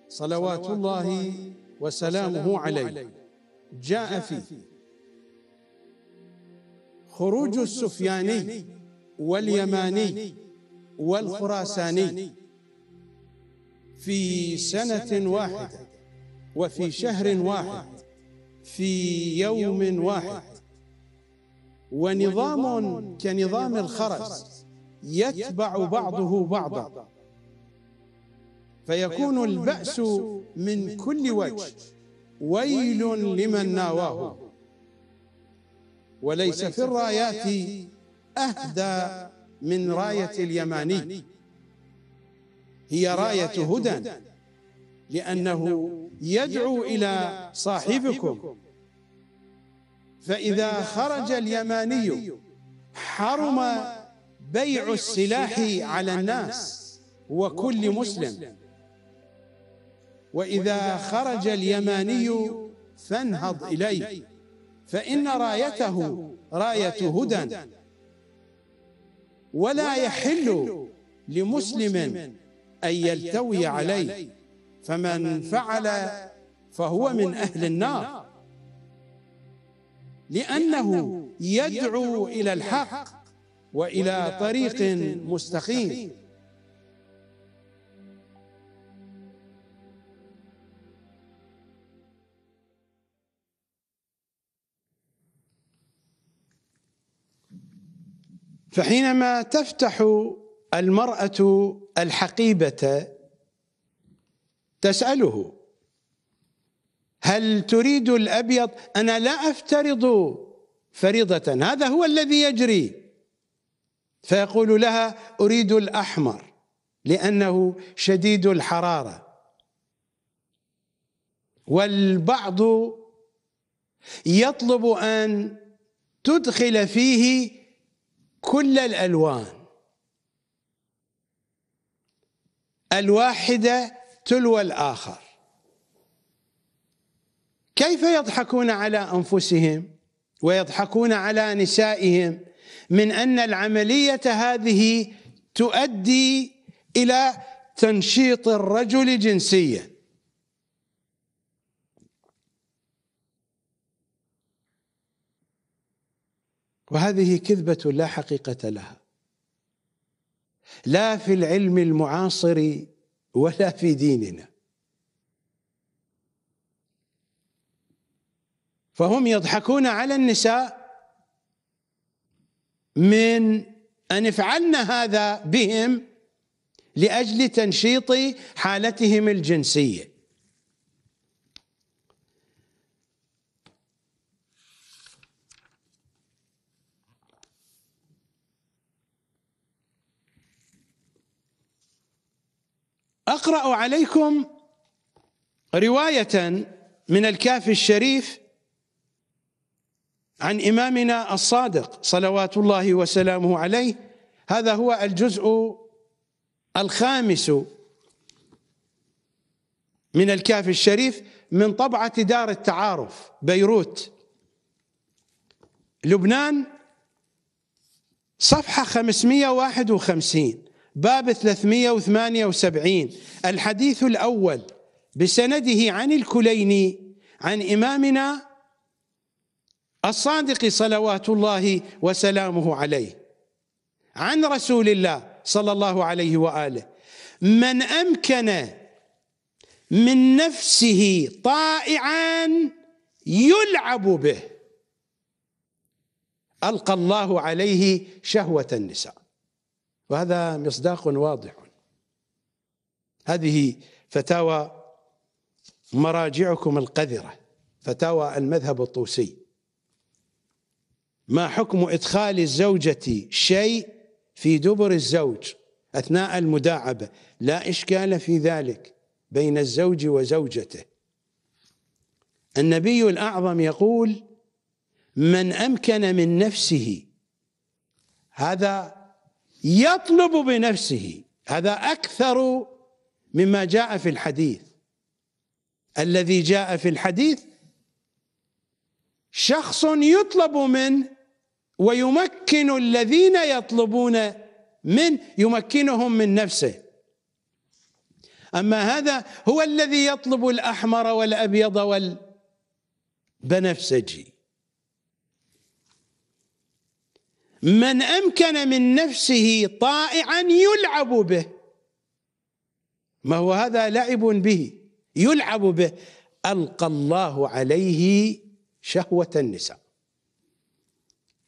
صلوات الله وسلامه عليه. جاء فيه خروج السفياني واليماني والخراساني في سنة واحدة وفي شهر واحد. في يوم واحد. ونظام كنظام الخرز يتبع بعضه بعضا. فيكون البأس من كل وجه. ويل لمن ناواه. وليس في الرايات أهدى من راية اليماني. هي راية هدى لأنه يدعو إلى صاحبكم. فإذا خرج اليماني حرم بيع السلاح على الناس وكل مسلم. وإذا خرج اليماني فانهض إليه. فإن رايته راية هدى. ولا يحل لمسلم أن يلتوي عليه. فمن فعل فهو من أهل النار. لأنه يدعو إلى الحق وإلى طريق مستقيم. فحينما تفتح المرأة الحقيبة تسأله هل تريد الأبيض؟ أنا لا أفترض فريضة هذا هو الذي يجري. فيقول لها أريد الأحمر لأنه شديد الحرارة. والبعض يطلب أن تدخل فيه كل الألوان. الواحدة تلو الآخر. كيف يضحكون على أنفسهم ويضحكون على نسائهم من أن العملية هذه تؤدي إلى تنشيط الرجل جنسيا؟ وهذه كذبة لا حقيقة لها. لا في العلم المعاصر ولا في ديننا. فهم يضحكون على النساء من أن يفعلن هذا بهم لأجل تنشيط حالتهم الجنسية. أقرأ عليكم رواية من الكافي الشريف عن إمامنا الصادق صلوات الله وسلامه عليه. هذا هو الجزء الخامس من الكافي الشريف من طبعة دار التعارف بيروت لبنان صفحة 551 باب 378 الحديث الأول بسنده عن الكليني عن إمامنا الصادق صلوات الله وسلامه عليه عن رسول الله صلى الله عليه وآله. من أمكن من نفسه طائعا يلعب به ألقى الله عليه شهوة النساء. وهذا مصداق واضح. هذه فتاوى مراجعكم القذرة فتاوى المذهب الطوسي. ما حكم إدخال الزوجة شيء في دبر الزوج أثناء المداعبة؟ لا إشكال في ذلك بين الزوج وزوجته. النبي الأعظم يقول من أمكن من نفسه. هذا يطلب بنفسه. هذا أكثر مما جاء في الحديث. الذي جاء في الحديث شخص يطلب منه ويمكن الذين يطلبون من يمكنهم من نفسه. أما هذا هو الذي يطلب الأحمر والأبيض والبنفسجي. من أمكن من نفسه طائعا يلعب به. ما هو هذا لعب به؟ يلعب به. ألقى الله عليه شهوة النساء.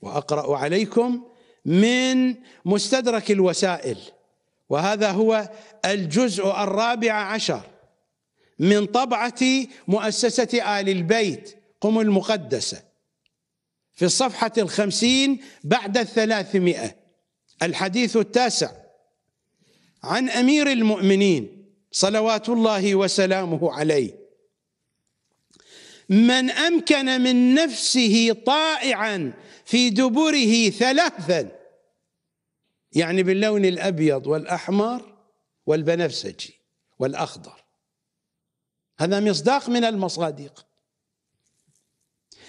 وأقرأ عليكم من مستدرك الوسائل. وهذا هو الجزء الرابع عشر. من طبعة مؤسسة آل البيت قم المقدسة. في الصفحة الخمسين بعد الثلاثمائة الحديث التاسع. عن أمير المؤمنين صلوات الله وسلامه عليه. من أمكن من نفسه طائعا في دبره ثلاثا. يعني باللون الأبيض والأحمر والبنفسجي والأخضر. هذا مصداق من المصادق.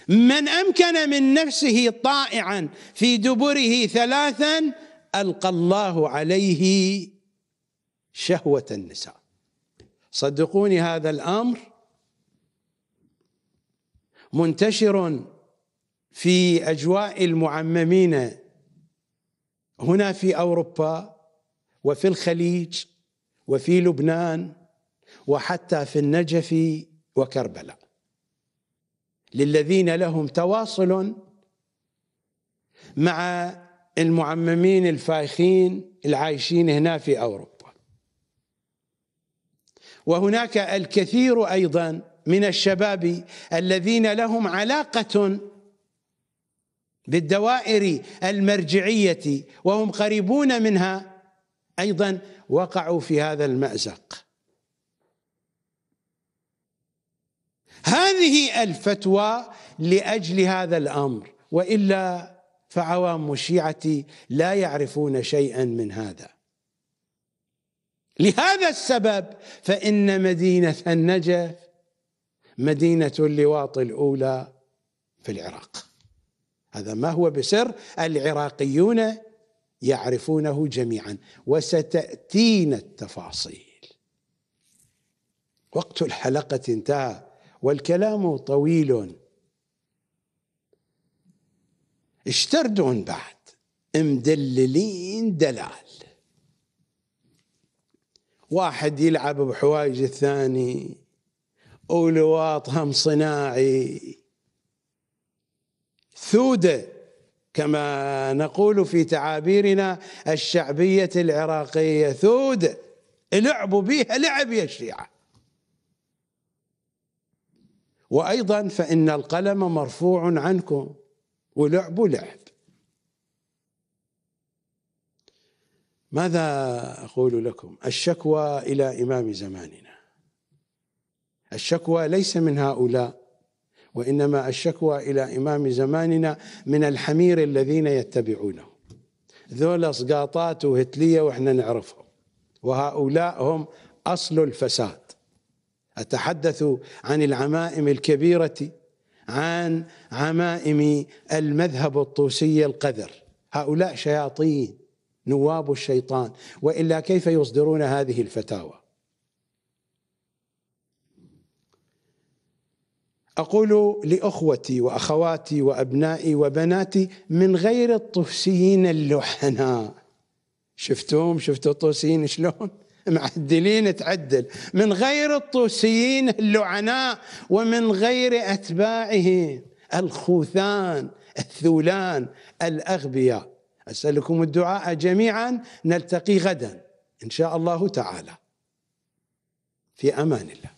من أمكن من نفسه طائعا في دبره ثلاثا ألقى الله عليه شهوة النساء. صدقوني هذا الأمر منتشر في أجواء المعممين هنا في أوروبا وفي الخليج وفي لبنان وحتى في النجف وكربلاء. للذين لهم تواصل مع المعممين الفايخين العايشين هنا في أوروبا. وهناك الكثير أيضا من الشباب الذين لهم علاقة بالدوائر المرجعية وهم قريبون منها أيضا وقعوا في هذا المأزق. هذه الفتوى لأجل هذا الأمر وإلا فعوام الشيعه لا يعرفون شيئا من هذا. لهذا السبب فإن مدينة النجف مدينة اللواط الأولى في العراق. هذا ما هو بسر العراقيون يعرفونه جميعا وستأتينا التفاصيل. وقت الحلقة انتهى. والكلام طويل. اشتردون بعد. مدللين دلال. واحد يلعب بحوايج الثاني ولواطهم صناعي. ثودة كما نقول في تعابيرنا الشعبية العراقية. ثودة لعبوا بها لعب يا الشيعة وأيضا فإن القلم مرفوع عنكم. ولعب لعب. ماذا أقول لكم؟ الشكوى إلى إمام زماننا. الشكوى ليس من هؤلاء وإنما الشكوى إلى إمام زماننا من الحمير الذين يتبعونه. ذولا سقاطات وهتلية وإحنا نعرفهم. وهؤلاء هم أصل الفساد. أتحدث عن العمائم الكبيرة عن عمائم المذهب الطوسي القذر. هؤلاء شياطين نواب الشيطان. وإلا كيف يصدرون هذه الفتاوى؟ أقول لأخوتي وأخواتي وأبنائي وبناتي من غير الطوسيين اللحناء. شفتوهم شفتوا الطوسيين شلون؟ معدلين تعدل من غير الطوسيين اللعناء ومن غير أتباعهم الخوثان الثولان الأغبياء. أسألكم الدعاء جميعا نلتقي غدا إن شاء الله تعالى. في أمان الله.